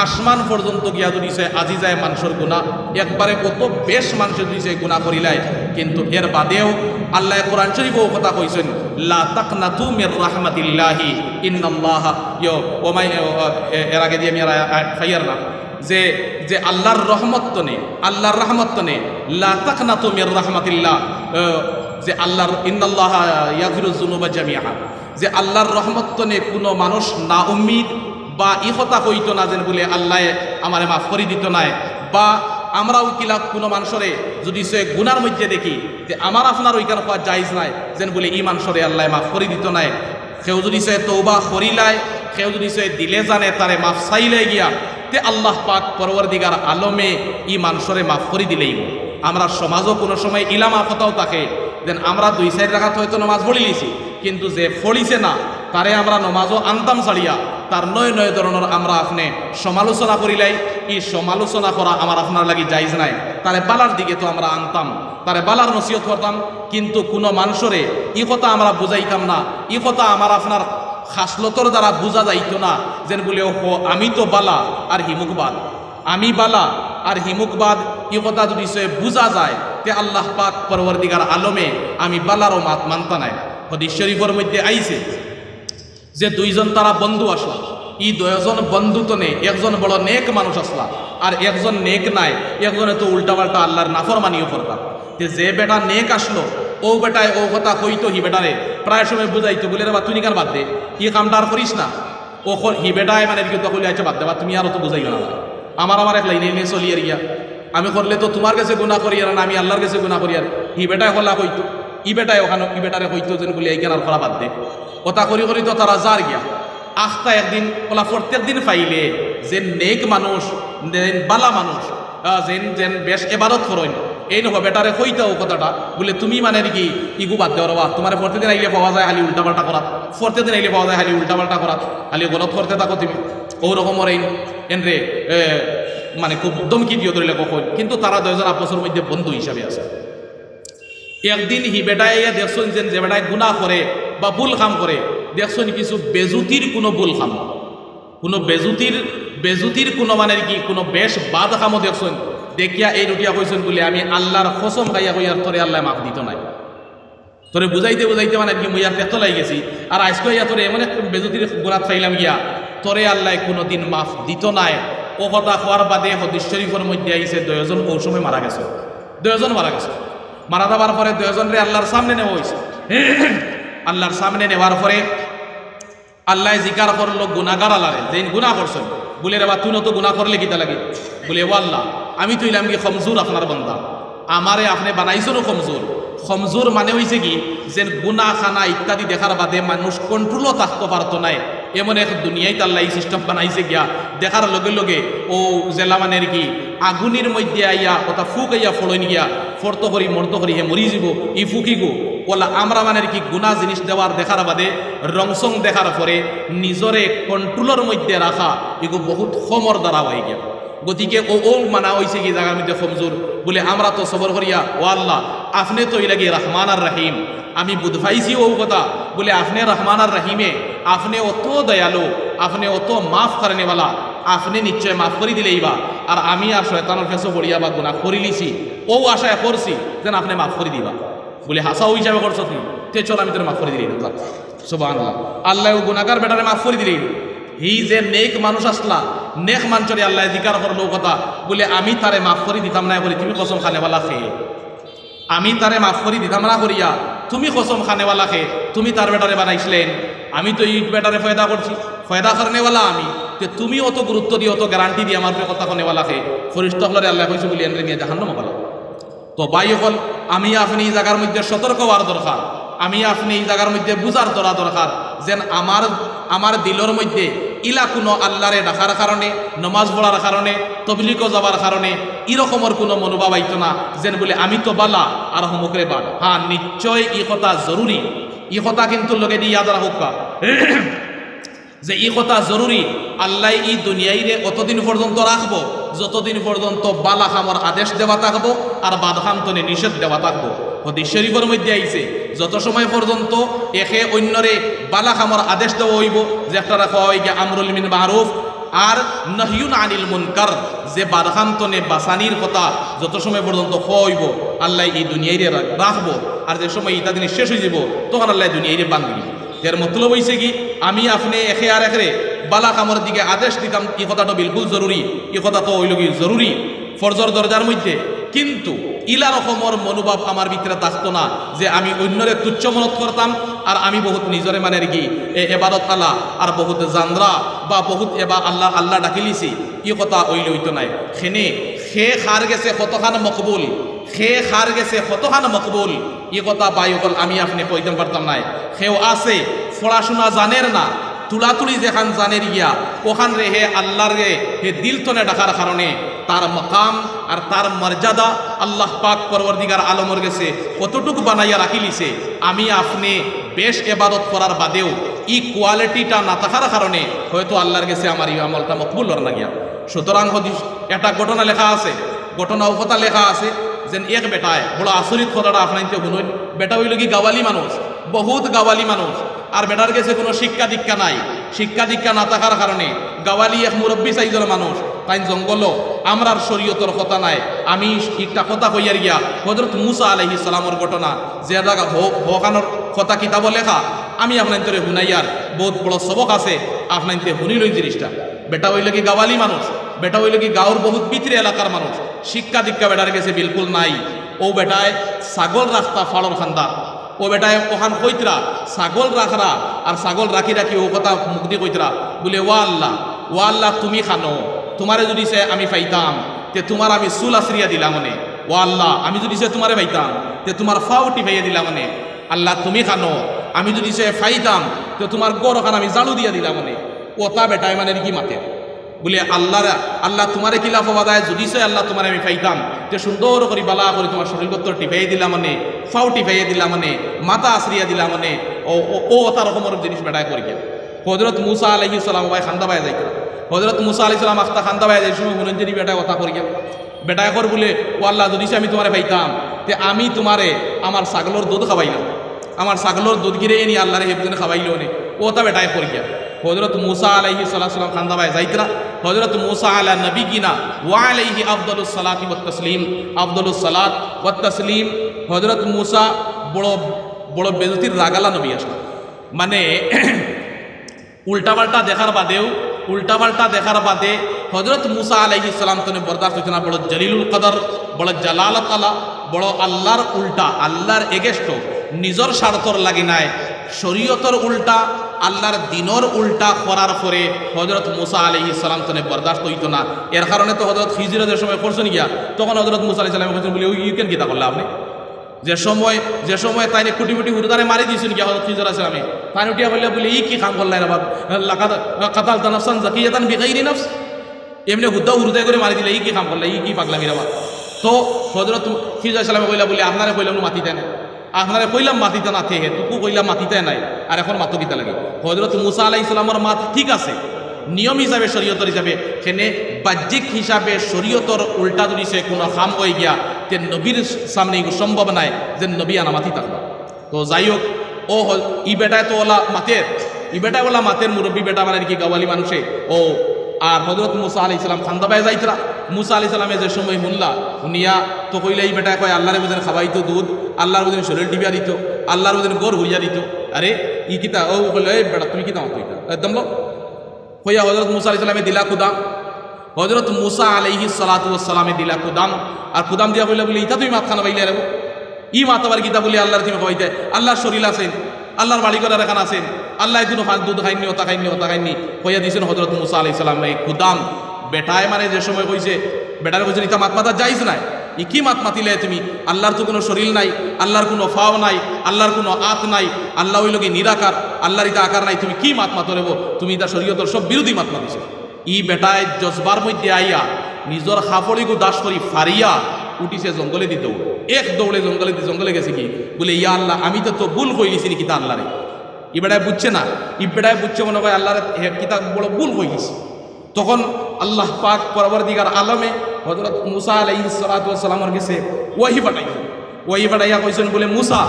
আসমান পর্যন্ত গিয়া যদি সে আজি যায় মানুষের গুণা, একবারে কত বেশ মানুষের সে গুণা করিলাই কিন্তু এর বাদেও আল্লাহ কোরআন শরীফও কথা কইছেন, লা তাকনাতু মির রাহমাতিল্লাহি, ইন্নাল্লাহ। ইয়ো ওমাই এর আগে দিয়ে আমি ফাইয়ার না। যে যে আল্লাহর রহমত তো নেই, আল্লাহর রহমত তো নেই। লা তাকনাতু মির রাহমাতিল্লাহ। যে আল্লাহর, ইন্নাল্লাহ ইয়াগফিরুজ যুনুবা জামিআ যে আল্লাহর রহমত তো নেই কোনো মানুষ না উম্মিদ বা ইহতা হইতো না যেন বলে আল্লাহ আমারে মাফ করে দিত নাই বা আমরাও কিলা কোনো মানুষরে যদি সে গুনার মধ্যে দেখি যে আমার আপনার ওইখানে পাওয়া যাইজ নাই, যেন বলে ই মানুষরে আল্লাহ মাফ করে দিত নাই সেও যদি সে তৌবা করিলায় সেও যদি সে দিলে জানে তারে মাফ চাইলে গিয়া, তে আল্লাহ পাক পরবর্তীগার আলমে ই মানুষরে মাফ করে দিলেই। আমরা সমাজও কোনো সময় ইলাম কথাও থাকে, দেন আমরা দুই সাইড রাখাত হয়তো নমাজ পড়ি লিছি, কিন্তু যে ফড়িছে না, তারে আমরা নমাজও আনতাম ছাড়িয়া তার নয় নয় ধরনের আমরা আপনি সমালোচনা করিলাই ই সমালোচনা করা আমার আপনার লাগি যাইজ নাই। তারে বালার দিকে তো আমরা আনতাম। তারে বালার নসিহত করতাম। কিন্তু কোনো মানুষরে ই কথা আমরা বুঝাইতাম না। ই কথা আমার আপনার খাসলতর দ্বারা বোঝা যাইতো না। যেন বলে ও আমি তো বালা, আর হিমুকবাদ আমি বালা, আর হিমুকবাদ ই কথা যদি সে বোঝা যায়, তে আল্লাহ পাক পরবর্তীকার আলমে আমি বালারও মাত মানতা নাই। হদিস শরীফের মধ্যে আইছে যে দুইজন তারা বন্ধু আসলা। ই দুজন বন্ধু তো নেই, একজন বড় নেক মানুষ আসলা, আর একজন নেক নাই, একজনে তো উল্টাপাল্টা আল্লাহর নাফরমানিও করতাম যে যে বেটা নেক আসলো, ও বেটায় ও কথা কইতো হি বেটারে, প্রায় সময় বুঝাইতো, বলে বা তুই কার বাদ দে, ই কামটা আর করিস না। ও হি বেটায় মানে কি তখন আছে বাদ দে, বা তুমি আরও তো বুঝাইও না আমার। আমার এক লাইনে নিয়ে চলি আর গিয়া। আমি করলে তো তোমার কাছে গুণা করি আর না, আমি আল্লাহর কাছে গুণা করি আর। হি বেটায় হলা কইতো। ই বেটায় ওখানে ই বেটারে কইতো যেন বলে এই কেনার করা বাদ দে। কথা করি করি তো তারা যার গিয়া। আখতা একদিন, ওলা প্রত্যেক দিন পাইলে যে নেক মানুষ বালা মানুষ যেন যেন বেশ এবারত করেন। এই নহ বেটারে কইতাও কথাটা, বলে তুমি মানে নাকি ইগু বাদ দেওয়ার বা তোমার প্রত্যেকদিন আইলে পাওয়া যায় খালি উল্টাপাল্টা করাত প্রত্যেকদিন আইলে পাওয়া যায় খালি উল্টাপাল্টা করাত খালি গলত করতে থাকো তুমি। ও রকমের এই এন রে মানে খুব দমকি দিয়ে ধরিলে কখন? কিন্তু তারা দুজন আপসের মধ্যে বন্ধু হিসাবে আছে। একদিন হি বেটায় ইয়া দেখছেন যে যে বেটায় গুণা করে বা ভুল কাম করে, দেখছেন কিছু বেজুতির কোনো ভুল কাম। কোনো বেজুতির বেজুতির কোনো মানে কি? কোনো বেশ বাদ কামও দেখছেন। দেখিয়া এই রুটিয়া কইছেন বলে, আমি আল্লাহর খসম খাইয়া কইয়ার তোরে আল্লাহ মাফ দিত নাই। তোরে বুঝাইতে বুঝাইতে মানে কি, মুই আর পেত লাই গেছি। আর আজকে ইয়া তোরে এমন একটা বেজুতির গুণাত পাইলাম গিয়া, তোরে আল্লাহ কোনো দিন মাফ দিত নাই। ও কথা হওয়ার বাদে হদিস শরীফের মধ্যে আইছে দুজন ও মারা গেছে। দুজন মারা গেছে। মারা যাবার পরে দুজন রে আল্লাহর সামনে নেওয়া হয়েছে আল্লাহর সামনে নেওয়ার পরে আল্লাহ জিকার করল গুনাগার আল্লাহরে যে গুণা করছেন। বলে রে বা, তুই তো গুণা করলে কিতা লাগে? বলে, ও আল্লাহ, আমি তো ইলাম কি খমজুর আপনার বন্দা? আমারে আপনি বানাইছেনও খমজুর। খমজুর মানে হয়েছে কি যে গুনা খানা ইত্যাদি দেখার বাদে মানুষ কন্ট্রোলও থাকতে পারতো নাই। এমন এক দুনিয়ায় তাল্লা এই সিস্টেম বানাইছে গিয়া, দেখার লগে লগে ও জেলা মানে কি, আগুনের মধ্যে আইয়া, ওটা ফুক আইয়া ফড়ইন গিয়া ফর্ত করি, মর্ত করি, হে মরি যাব ই ফুকি গো। ওলা আমরা মানে কি গুণা জিনিস দেওয়ার দেখার বাদে রংসং দেখার পরে নিজরে কন্ট্রোলের মধ্যে রাখা, এগো বহুত সমর দ্বারা হয়ে গিয়া গতিকে ও ও মানা হয়েছে কি জায়গার মধ্যে কমজোর বলে, আমরা তো সবর করিয়া ও আল্লাহ, আপনি তো ইলাগে রহমান আর রাহিম আমি বুধভাইছি ও কথা। বলে, আপনি রহমান আর রহিমে আপনি অত দয়ালু, আপনি অত মাফ করেনেওয়ালা আপনি নিশ্চয় মাফ করে দিলেই বা আর আমি আর শয়তানোর ফেসো পড়িয়া বা গুণা করি লিছি। ও আশায় করছি যেন আপনি মাফ করে দিবা। বলে, হাসাও হিসাবে করছ তুমি। তে চল, আমি তোর মাফ করে দিলি সুবাহ আল্লাহ গুণাগার বেটারে মাফ করে দিলি হি যে নেক মানুষ আসলা, নেক মানুষরে আল্লাহ জিকার করল কথা বলে, আমি তারে মাফ করে দিতাম না বলে তুমি কসম খানেওয়ালা খেয়ে আমি তারে মাফ করে দিতাম না করিয়া তুমি কসম খানেওয়ালা খে তুমি তার বেটারে বানাইছিলেন। আমি তো ইট বেটারে ফয়দা করছি। ফয়দা করনেওয়ালা আমি। যে তুমি অত গুরুত্ব দিয়ে অত গ্যারান্টি দিয়ে আমার কথা কনেওয়ালা খে ফরিস্ত হলরে আল্লাহ কইছে, বলি এনরে নিয়ে জাহান্ন বলা তো বাই হল আমি আপনি এই জায়গার মধ্যে সতর্ক হওয়ার দরকার। আমি আপনি এই জায়গার মধ্যে বুঝার তোরা দরকার। যেন আমার আমার দিলর মধ্যে ইলা কোনো আল্লাহরে ডাকার কারণে, নমাজ পড়ার কারণে তবলিক যাবার কারণে এরকমের কোনো মনোভাব আইতো না। যেন বলে, আমি তো বালা, আর হমুকরে বাদ। হ্যাঁ নিশ্চয় ই কথা জরুরি। ই কথা কিন্তু লগে দিয়ে ইয়াদ রাখুক যে ই কথা জরুরি আল্লাহ ই দুনিয়াইরে অতদিন পর্যন্ত রাখব যতদিন পর্যন্ত বালা খামর আদেশ দেওয়া থাকব আর বাদখামতনে নিষেধ দেওয়া থাকব। হদিস শরীফের মধ্যে আইছে যত সময় পর্যন্ত একে অন্যরে বালা খামর আদেশ দেওয়া হইব, যে একটা রাখা হয় গিয়া আমরুল মিন মারুফ আর নহিউন আনিল মুনকার যে বাদখামতনে বাসানির কথা যত সময় পর্যন্ত হইব আল্লাহ এই দুনিয়াইরে রাখব আর যে সময় ইটা জিনিস শেষ হয়ে যাব, তখন আল্লাহ দুনিয়া এর বান দিবি। এর মতলব হয়েছে কি, আমি আপনি একে আর একে বালা কামর দিকে আদেশ দিতাম, ই কথাটা বিলকুল জরুরি ই কথা তো ওইল কি জরুরি ফরজর দরজার মধ্যে। কিন্তু ইলা রকমর মনোভাব আমার ভিতরে থাকতো না, যে আমি অন্যরে তুচ্ছ মনত করতাম আর আমি বহুত নিজরে মানে কি, এ এবাদত আল্লাহ আর বহুত জান্দ্রা বা বহুত এবা আল্লাহ আল্লাহ ডাকিলিছি, ই কথা ওইল হইতো নাই। খেনে সে খার গেছে কতখান মকবুল। সে খার গেছে কতখান মকবুল। ই কথা বাই আমি আপনি কইতে পারতাম নাই। সেও আছে, পড়াশোনা জানের না। তুলাতুলি যেখান জানের গিয়া ওখান রে হে আল্লাহর রে হে দিল তনে ডাকার কারণে। তার মকাম আর তার মর্যাদা আল্লাহ পাক পরবর্তীকার আলমর গেছে, কতটুকু বানাইয়া রাখিলিছে, আমি আপনি বেশ এবাদত করার বাদেও ই কোয়ালিটিটা না থাকার কারণে হয়তো আল্লাহর গেছে আমার এই আমলটা মকবুল না গিয়া সুতরাং একটা ঘটনা লেখা আছে, ঘটনা কথা লেখা আছে, যেন এক বেটায়, বড় আচরিত কথাটা আপনার শুনুন বেটা হইল কি গাওয়ালি মানুষ? বহুত গাওয়ালি মানুষ। আর বেটার কাছে কোনো শিক্ষা দীক্ষা নাই। শিক্ষা দীক্ষা না থাকার কারণে গাওয়ালি এক মুরব্বী সাইজের মানুষ। তাই জঙ্গল, আমরার শরীয়তর কথা নাই। আমি একটা কথা কইয়ার গিয়া হজরত মুসা আলহি সালামর ঘটনা, যে জায়গা হকানোর কথা কিতাব লেখা আমি আপনার তোরে শুনাইয়ার বহুত বড় সবক আছে, আপনার শুনিল জিনিসটা। বেটা হইল কি গাওয়ালি মানুষ? বেটা হইল কি গাঁর বহুত ভিতরে এলাকার মানুষ? শিক্ষা দীক্ষা বেটার কাছে বিলকুল নাই। ও বেটায় ছাগল রাস্তা ফাড়র খান্দা। ও বেটায় ওখান কইতরা, ছাগল রাখরা আর ছাগল রাখি রাখি ও কথা মুক্তি কইতরা। বলে, ওয়া আল্লাহ ওয়া আল্লাহ তুমি খানো। তোমারে যদি সে আমি পাইতাম, তে তোমার আমি চুল আশ্রিয়া দিলাম মানে ও আল্লাহ, আমি যদি সে তোমারে পাইতাম, তে তোমার ফাউটি পাইয়া দিলাম মানে আল্লাহ তুমি খানো। আমি যদি সে ফাইতাম, তো তোমার গড় খান আমি জালু দিয়া দিলাম মনে ওটা বেটায় মানে কি মাতে? বলে, আল্লাহ আল্লাহ তোমারে কি লাভ বাদায় যদি সে আল্লাহ তোমার আমি ফাইতাম যে সুন্দর করে বালা করে তোমার শরীর গত্তর টিপাই দিলাম মানে ফাউ টিপাইয়া দিলাম মানে মাথা আশ্রিয়া দিলাম মানে ও ও ওটা রকমের জিনিস বেটায় করি হজরত মুসা আলহি সালাম ভাই খান্দা বাই যাই হজরত মুসা আলি সালাম খান্দা বাই যাই সময় মনে যদি বেটায় কথা করি বেটায় কর বলে, ও আল্লাহ যদি আমি তোমারে পাইতাম তে আমি তোমারে আমার ছাগলের দুধ খাওয়াইলাম। আমার ছাগলের দুধ গিরে এনি আল্লাহরে হেফজনে খাওয়াইলো নে। ওটা বেটায় করি হজরত মুসা আলাইহি সাল্লাম খান্দা বাই যাইতরা। হজরত মুসা আলা নবী কিনা ওয়া আলাইহি আফদলুস সালাতি ওয়াত তাসলিম। আফদলুস সালাত ওয়াত তাসলিম। হজরত মুসা বড় বড় বেজতির রাগালা নবী আসলো। মানে [clears throat] উল্টাপাল্টা দেখার বাদেও, উল্টাপাল্টা দেখার বাদে হজরত মুসা আলাইহি সালাম তনে বরদাস্ত হচ্ছে না। বড় জলিলুল কদর, বড় জালালত আলা, বড় আল্লাহর উল্টা, আল্লাহর এগেস্ট নিজর স্বার্থর লাগি নাই। শরীয়তর উল্টা, আল্লাহর দিনর উল্টা করার পরে হজরত মুসা আলি ইসলাম তনে বরদাস্ত হইত না। এর কারণে তো হজরত খিজিরদের সময় করছেন গিয়া তখন হজরত মুসা আলি সালাম বলছেন, বলে, ওই কেন গীতা করলে আপনি? যে সময় যে সময় তাই কুটি কুটি হুরদারে মারি দিয়েছেন গিয়া হজরত খিজর আসলামে তাই উঠিয়া বললে, বলে ই কি কাম করলেন বাব কাতাল তানফসান জাকিয়াতান বিগাইরি নফস? এমনি হুদ্দা হুরদায় করে মারি দিলে ই কি কাম করলে? ই কি পাগলামি রে তো হজরত খিজর সালামে কইলা, বলে, আপনারে কইলাম মাতিতে না আপনারা কইলাম মাতিতে না থেকে তুকু কইলাম মাতিতে নাই, আর এখন মাতো কিতা লাগে? হজরত মুসা আলাই ইসলামর মাত ঠিক আছে, নিয়ম হিসাবে শরীয়তর হিসাবে সেনে বাহ্যিক হিসাবে শরীয়তর উল্টা যদি সে কোনো খাম হয়ে গিয়া, তে নবীর সামনে সম্ভব নাই যে নবী আনা মাতি থাকবা। তো যাই হোক ও ই বেটায় তো ওলা মাতের, ই বেটায় ওলা মাতের মুরব্বী বেটা মানে কি গাওয়ালি মানুষে? ও আর হজরত মুসা আলি ইসলাম খান্দাবাই যাইতরা। মুসা আলি সালামে যে সময় শুনলা, শুনিয়া তো কইলে এই বেটা কয়, আল্লাহরে বুঝেন খাওয়াইতো দুধ, আল্লাহর বুঝেন শরীর ডিবিয়া দিত, আল্লাহর বুঝেন গোর ঘুরিয়া দিত। আরে, ই কিতা? ও কইলে, এই বেটা, তুমি কিতা মাতো একদম লো কইয়া হজরত মুসা আলি সালামে দিলা কুদাম। হজরত মুসা আলাইহি সালাতামে দিলা কুদাম। আর কুদাম দিয়া বললে বলে, ইতা তুমি মাত খানা বাইলে রেবো ই মাতাবার গীতা বলি, আল্লাহর তুমি খাওয়াইতে। আল্লাহর শরীর আছেন আল্লাহর বাড়ি করার এখানে আছেন আল্লাহ ফাঁক দুধ খাইনি, ওতা খাইনি ওতা খাইনি। কইয়া দিয়েছেন হজরত মুসা আলাই সালাম এই খুদাম, বেটায় মানে যে সময় কইছে বেটার কইছে ইতা মাতা যাইজ নাই? ই কি মাত মাতিলে তুমি? আল্লাহর তো কোনো শরীর নাই, আল্লাহর কোনো ফাও নাই, আল্লাহর কোনো আত নাই, আল্লাহ ওই লোকে নিরাকার, আল্লাহর ইতা আকার নাই, তুমি কি মাত মাতো রেবো? তুমি ইতা শরীয়তর সব বিরোধী মাত মাতিছে। ই বেটায় জজবার মধ্যে আইয়া, নিজর খাফড়িগু দাস করি ফারিয়া উঠিছে জঙ্গলে দিত এক দৌড়ে জঙ্গলে জঙ্গলে গেছে কি? বলে, ইয়া আল্লাহ, আমি তো তো ভুল কইলিছি নাকি তা আল্লাহরে? ই বেটায় বুঝছে না। ই বেটায় বুঝছে মনে হয় আল্লাহরে কিতা বড় ভুল হয়ে গেছে। তখন আল্লাহ পাক পরবর্তীকার আলমে হজরত মুসা আলাই সালাতামের গেছে ওয়াহি পাঠাই ওয়াহি পাঠাইয়া কইছেন, বলে, মুসা,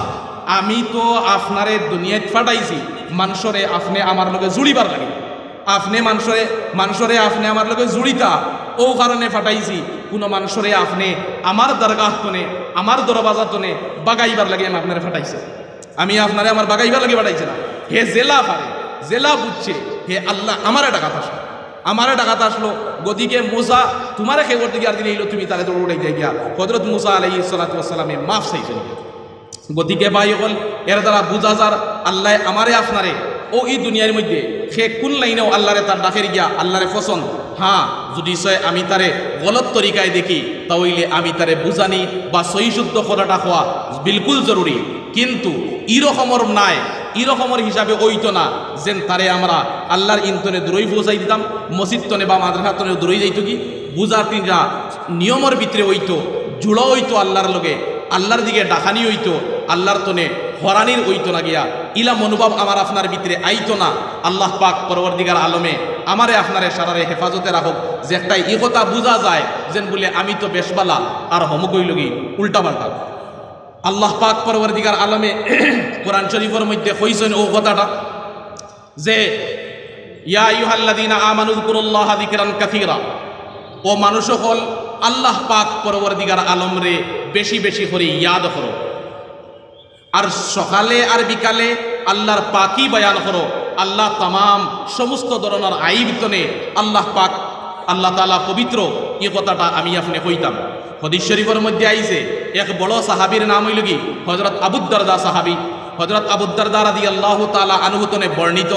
আমি তো আপনারে দুনিয়াত ফাটাইছি। মানুষরে আপনি আমার লগে জুড়িবার লাগে। আপনি মানুষরে মানুষরে আপনি আমার লগে জুড়িতা। ও কারণে ফাটাইছি। কোনো মানুষরে আপনি আমার দরগাহ তনে, আমার দরবাজা তনে বাগাইবার লাগে আমি আপনারে ফাটাইছে। আমি আপনারে আমার বাগাইবার লাগে ফাটাইছে না। হে জেলা পারে, জেলা বুঝছে, হে আল্লাহ আমার কথা শোনো আমার ডাকাত আসলো, গদিকে মুসা তোমার খেয়ে দিকে আর দিলে তুমি তারে তো উড়াই দিয়ে গিয়া হজরত মুসা আলাই সালাতামে মাফ চাইছেন গতিকে ভাই হল, এর দ্বারা বুঝা যার আল্লাহ আমারে আপনারে, ও এই দুনিয়ার মধ্যে সে কোন লাইনেও আল্লাহরে তার ডাকের গিয়া আল্লাহরে পছন্দ। হ্যাঁ যদি সে আমি তারে গলত তরিকায় দেখি, তাহলে আমি তারে বুঝানি বা সহি শুদ্ধ করাটা হওয়া বিলকুল জরুরি কিন্তু ইরকমর নাই ইরকমর হিসাবে ওইতো না, যেন তারে আমরা আল্লাহর ইন্তনে দূরই পৌঁছাই দিতাম মসজিদ তনে বা মাদ্রাসা তনে দূরই যাইতো কি? বুঝার তিনরা নিয়মের ভিতরে ওইতো জুড়ো হইতো আল্লাহর লগে আল্লাহর দিকে ডাকানি হইতো আল্লাহর তনে হরানির হইতো না গিয়া, ইলা মনোভাব আমার আপনার ভিতরে আইতো না, আল্লাহ পাক পরবর্তীকার আলমে আমারে আপনারে সারারে হেফাজতে রাখক। যে একটা ই কথা বোঝা যায়, যেন বলে, আমি তো বেশবালা, আর হমকই লগি? উল্টা পাল্টা আল্লাহ পাক পরবর্তীকার আলমে [clears throat] কোরআন শরীফের মধ্যে কইছেন ও কথাটা, যে, ইয়া ইউহাল্লাদিনা আমানুযকুরুল্লাহ যিকরান কাসীরা। ও মানুষ হল আল্লাহ পাক পরবর্তীকার আলমরে বেশি বেশি করে ইয়াদ করো। আর সকালে আর বিকালে আল্লাহর পাকি বয়ান করো। আল্লাহ তামাম সমস্ত ধরনের আইবিতনে আল্লাহ পাক, আল্লাহ তালা পবিত্র এ কথাটা আমি আপনি কইতাম। হদিস শরীফের মধ্যে আইছে, এক বড় সাহাবির নাম হইল কি? হজরত আবুদ্দারদা সাহাবি। হজরত আবুদ্দারদা রাদি আল্লাহ তালা আনুগতনে বর্ণিত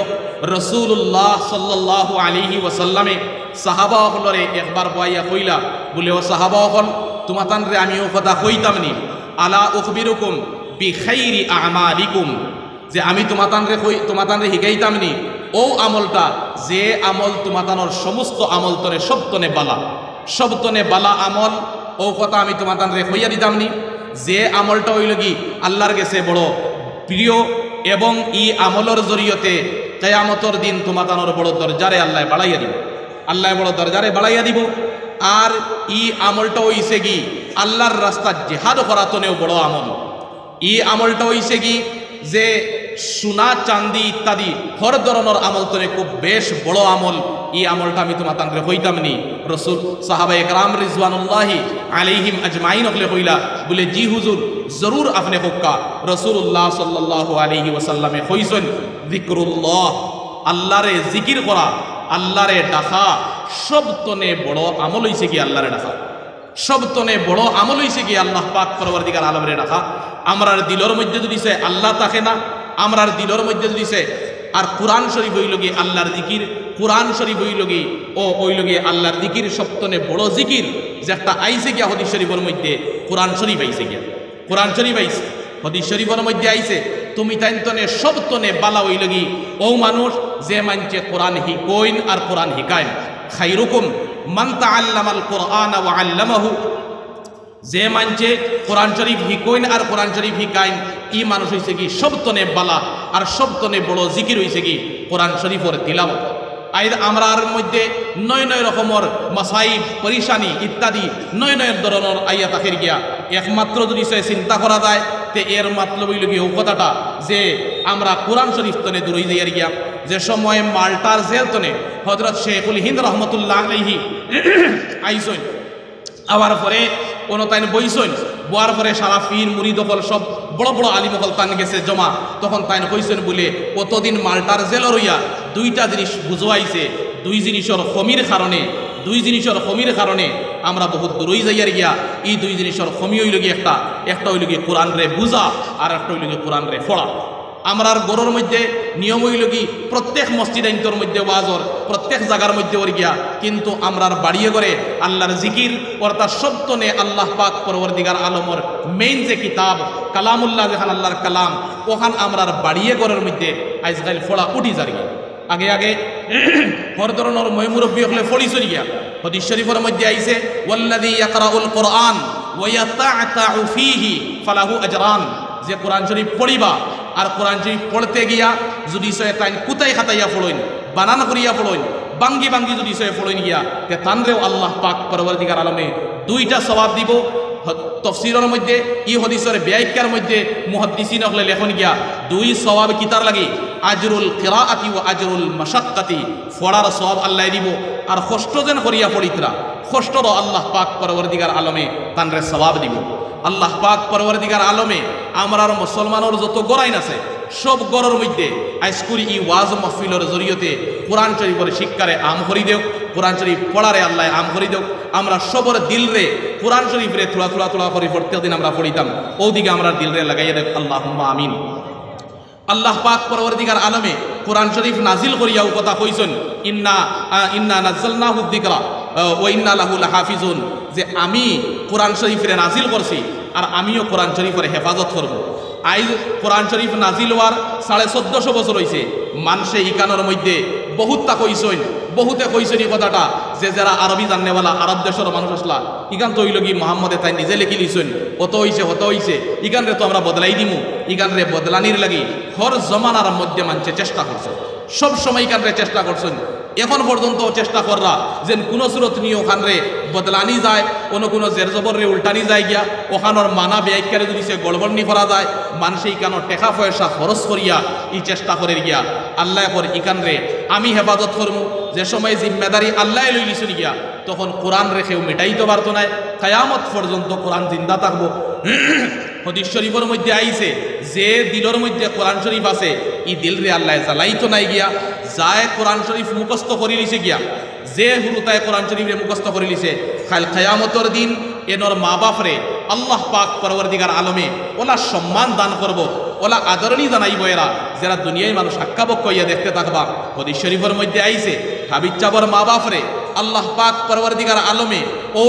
রসুল্লাহ সাল্লাহ আলিহি ওসাল্লামে সাহাবা হলরে একবার বয়াইয়া কইলা, বলে, ও সাহাবা হল তোমাতান রে আমিও কথা কইতাম নি। আলা উখবিরুকুম বিখাইরি আমালিকুম। যে আমি তোমাতান রে কই তোমাতান রে শিকাইতাম নি ও আমলটা, যে আমল তোমাতানোর সমস্ত আমল তনে সবতনে বালা। সবতনে বালা আমল ও কথা আমি তোমাতান রে হইয়া দিতাম নি যে আমলটা হইল কি আল্লাহর গেছে বড় প্রিয় এবং ই আমলের জরিয়তে কেয়ামতর দিন তোমাতানোর বড় দরজারে আল্লাহ বাড়াইয়া দিব। আল্লাহ বড় দরজারে বাড়াইয়া দিব। আর ই আমলটা হইছে কি আল্লাহর রাস্তা জেহাদ করাতনেও বড় আমল। ই আমলটা হইছে কি, যে সোনা চান্দি ইত্যাদি হর ধরনের আমল তনে খুব বেশ বড় আমল। এই আমলটা আমি তোমার তান্ত্রে হইতাম নি রসুল সাহাবা একরাম রিজওয়ানুল্লাহি আলাইহিম আজমাইন হলে হইলা বলে, জি হুজুর, জরুর আপনি হোক্কা। রসুল্লাহ সাল্লাহ আলাইহি ওসাল্লামে হইছেন জিক্রুল্লাহ আল্লাহরে জিকির করা, আল্লাহরে ডাকা, সব তনে বড় আমল হইছে কি আল্লাহরে ডাকা? সব তনে বড় আমল হইছে কি আল্লাহ পাক পরবর্তীকার আলমরে রাখা আমরার দিলর মধ্যে যদি সে আল্লাহ থাকে না আমরার দিলর মধ্যে সে, আর কোরআন শরীফ হইল গিয়ে আল্লাহর দিকির, কোরআন শরীফ হইল গিয়ে, ও হইল গিয়ে আল্লাহর দিকির সপ্তনে বড় জিকির, যে একটা আইসে গিয়া হদিস শরীফের মধ্যে, কোরআন শরীফ আইসে গিয়া। কোরআন শরীফ আইসে হদিস শরীফের মধ্যে আইসে তুমি তাইন তনে সব তনে বালা হইল গি ও মানুষ, যে মানছে কোরআন হিকইন আর কোরআন হিকাইন খাইরুকুম, মান তাআল্লামাল কোরআন ওয়া আল্লামাহু যে মানছে কোরআন শরীফ হিকইন আর কোরআন শরীফ হিকাইন, ই মানুষ হইছে কি সবতনে বালা আর সবতনে বড় জিকির হইছে কি কোরআন শরীফের তিলাওয়াত। আইদ আমরার মধ্যে নয় নয় রকমের মাসাইব, পরিশানি ইত্যাদি নয় নয় ধরনের আইয়া তাকের গিয়া একমাত্র যদি সে চিন্তা করা যায়, তে এর মাত্র বইল গিয়ে কথাটা যে আমরা কোরআন শরীফ তনে দূরই যাইয়ার গিয়া। যে সময় মাল্টার জেল তনে হজরত শেখুল হিন্দ রহমতুল্লাহ আলাইহি আইসইন আবার পরে কোনো তাইন বইসইন। বোয়ার পরে সারা ফির, মুড়ি, দখল সব বড় বড় আলিমহল তান গেছে জমা। তখন তাইন কইছেন বলে, কতদিন মাল্টার জেল রইয়া দুইটা জিনিস বুঝোয়াইছে, দুই জিনিসের খমির কারণে, দুই জিনিসের খমির কারণে আমরা বহুত দূরই যাইয়ার গিয়া, এই দুই জিনিসের খমি হইল গিয়ে একটা একটা হইল গিয়ে কোরআন রে বুঝা, আর একটা হইল গিয়ে কোরআন রে ফড়া আমরার গরুর মধ্যে নিয়ম হইল কি? প্রত্যেক মসজিদ আইন্তর মধ্যে ওয়াজর, প্রত্যেক জায়গার মধ্যে ওর গিয়া। কিন্তু আমরার বাড়িয়ে করে আল্লাহর জিকির, অর্থাৎ সত্যনে আল্লাহ পাক পরবর্তীকার আলমর মেইন যে কিতাব, কালামুল্লাহ যেখান আল্লাহর কালাম, ওখান আমরার বাড়িয়ে ঘরের মধ্যে আজকাল ফোড়া উঠি যার গিয়া। আগে আগে [clears throat] হর ধরনের ময়মুরব্বী হলে ফড়ি চলি গিয়া। হদিস শরীফের মধ্যে আইছে, ওয়াল্লাযী ইয়াকরাউল কোরআন ওয়া ইয়াতাআতাউ ফীহি ফালাহু আজরান। যে কোরআন শরীফ পড়িবা আর কোরআন শরীফ পড়তে গিয়া যদি সে তাই কুতাই খাতাইয়া ফলইন বানান করিয়া ফলইন বাঙ্গি বাঙ্গি যদি সে ফলইন গিয়া, তে তানরেও আল্লাহ পাক পরবর্তীকার আলমে দুইটা স্বভাব দিব। তফসিরের মধ্যে, ই হদিসের ব্যাখ্যার মধ্যে মুহাদ্দিসিন হলে লেখন গিয়া, দুই সওয়াব কিতার লাগি আজরুল কিরাআতি ও আজরুল মাশাক্কাতি ফড়ার সওয়াব আল্লাহ দিব। আর কষ্ট যেন করিয়া পড়িতরা কষ্টর আল্লাহ পাক পরবর্তীকার আলমে তানরে সওয়াব দিব। আল্লাহ পাক পরবর্তীকার আলমে আমরার মুসলমানের যত গড়াইন আছে, সব গড়ের মধ্যে আইসকুরি ই ওয়াজ মহফিলের জরিয়তে কোরআন শরীফের শিক্ষারে আম করি দেও কোরআন শরীফ পড়ারে আল্লাহ আম করি দেও। আমরা সবর দিল রে কোরআন শরীফ রে থোড়া থোড়া করে, প্রত্যেক দিন আমরা পড়িতাম। ওদিকে আমরা দিল রে লাগাইয়া দেব আল্লাহ আমিন। আল্লাহ পাক পরবর্তীকার আলমে কোরআন শরীফ নাজিল করিয়াও কথা কইছেন, ইন্না ইন্না নাজ্জালনাহু যিকরা ও ইন্না লাহু লাহাফিজুন। যে আমি কোরআন শরীফরে নাজিল করছি, আর আমিও কোরআন শরীফের হেফাজত করব। আইজ কোরআন শরীফ নাজিল হওয়ার সাড়ে চোদ্দশো বছর হয়েছে মানুষে ইকানোর মধ্যে বহুতটা কইসইন বহুতে কইছে এই কথাটা, যে যারা আরবি জাননেওয়ালা, আরব দেশের মানুষ আসলা, ইগান তো হইল মোহাম্মদে তাই নিজে লিখি লিছেন অত হইছে হত হইছে ইগান রে তো আমরা বদলাই দিমু ইগান রে বদলানির লাগি হর জমানার মধ্যে মানছে চেষ্টা করছে, সব সময় ইগান রে চেষ্টা করছেন। এখন পর্যন্ত চেষ্টা কররা যেন কোনো সুরত নিয়ে ওখানরে বদলানি যায়, কোনো কোনো জের জবর রে উল্টানি যায় গিয়া, ওখানোর মানা ব্যাখ্যারে যদি সে গড়বড়নি করা যায় মানুষে ইকানোর টেকা পয়সা খরচ করিয়া ই চেষ্টা করে গিয়া? আল্লাহ কর ইকান রে আমি হেফাজত করমু। যে সময় জিম্মেদারি আল্লাহ লই লিছুন গিয়া, তখন কোরআন রেখেও মেটাইতে পারতো না কায়ামত পর্যন্ত কোরআন জিন্দা থাকব। হদিস শরীফের মধ্যে আইছে, যে দিলর মধ্যে কোরআন শরীফ আছে ই দিল রে আল্লাহ জ্বালাইতো নাই গিয়া, যায় কোরআন শরীফ মুখস্থ করে লিছে গিয়া, যে হুরুতায় কোরআন শরীফে মুখস্থ করে লিছে খাল খায়ামতর দিন এনর মা বাপরে আল্লাহ পাক পরবর্তীকার আলমে ওলা সম্মান দান করব, ওলা আদরণী জানাইব এরা, যারা দুনিয়ায় মানুষ আক্কাবক্ষ ইয়া দেখতে থাকবা। হদিস শরীফের মধ্যে আইছে হাবিজ চাবর মা বাপরে আল্লাহ পাক পরবর্তীকার আলমে ও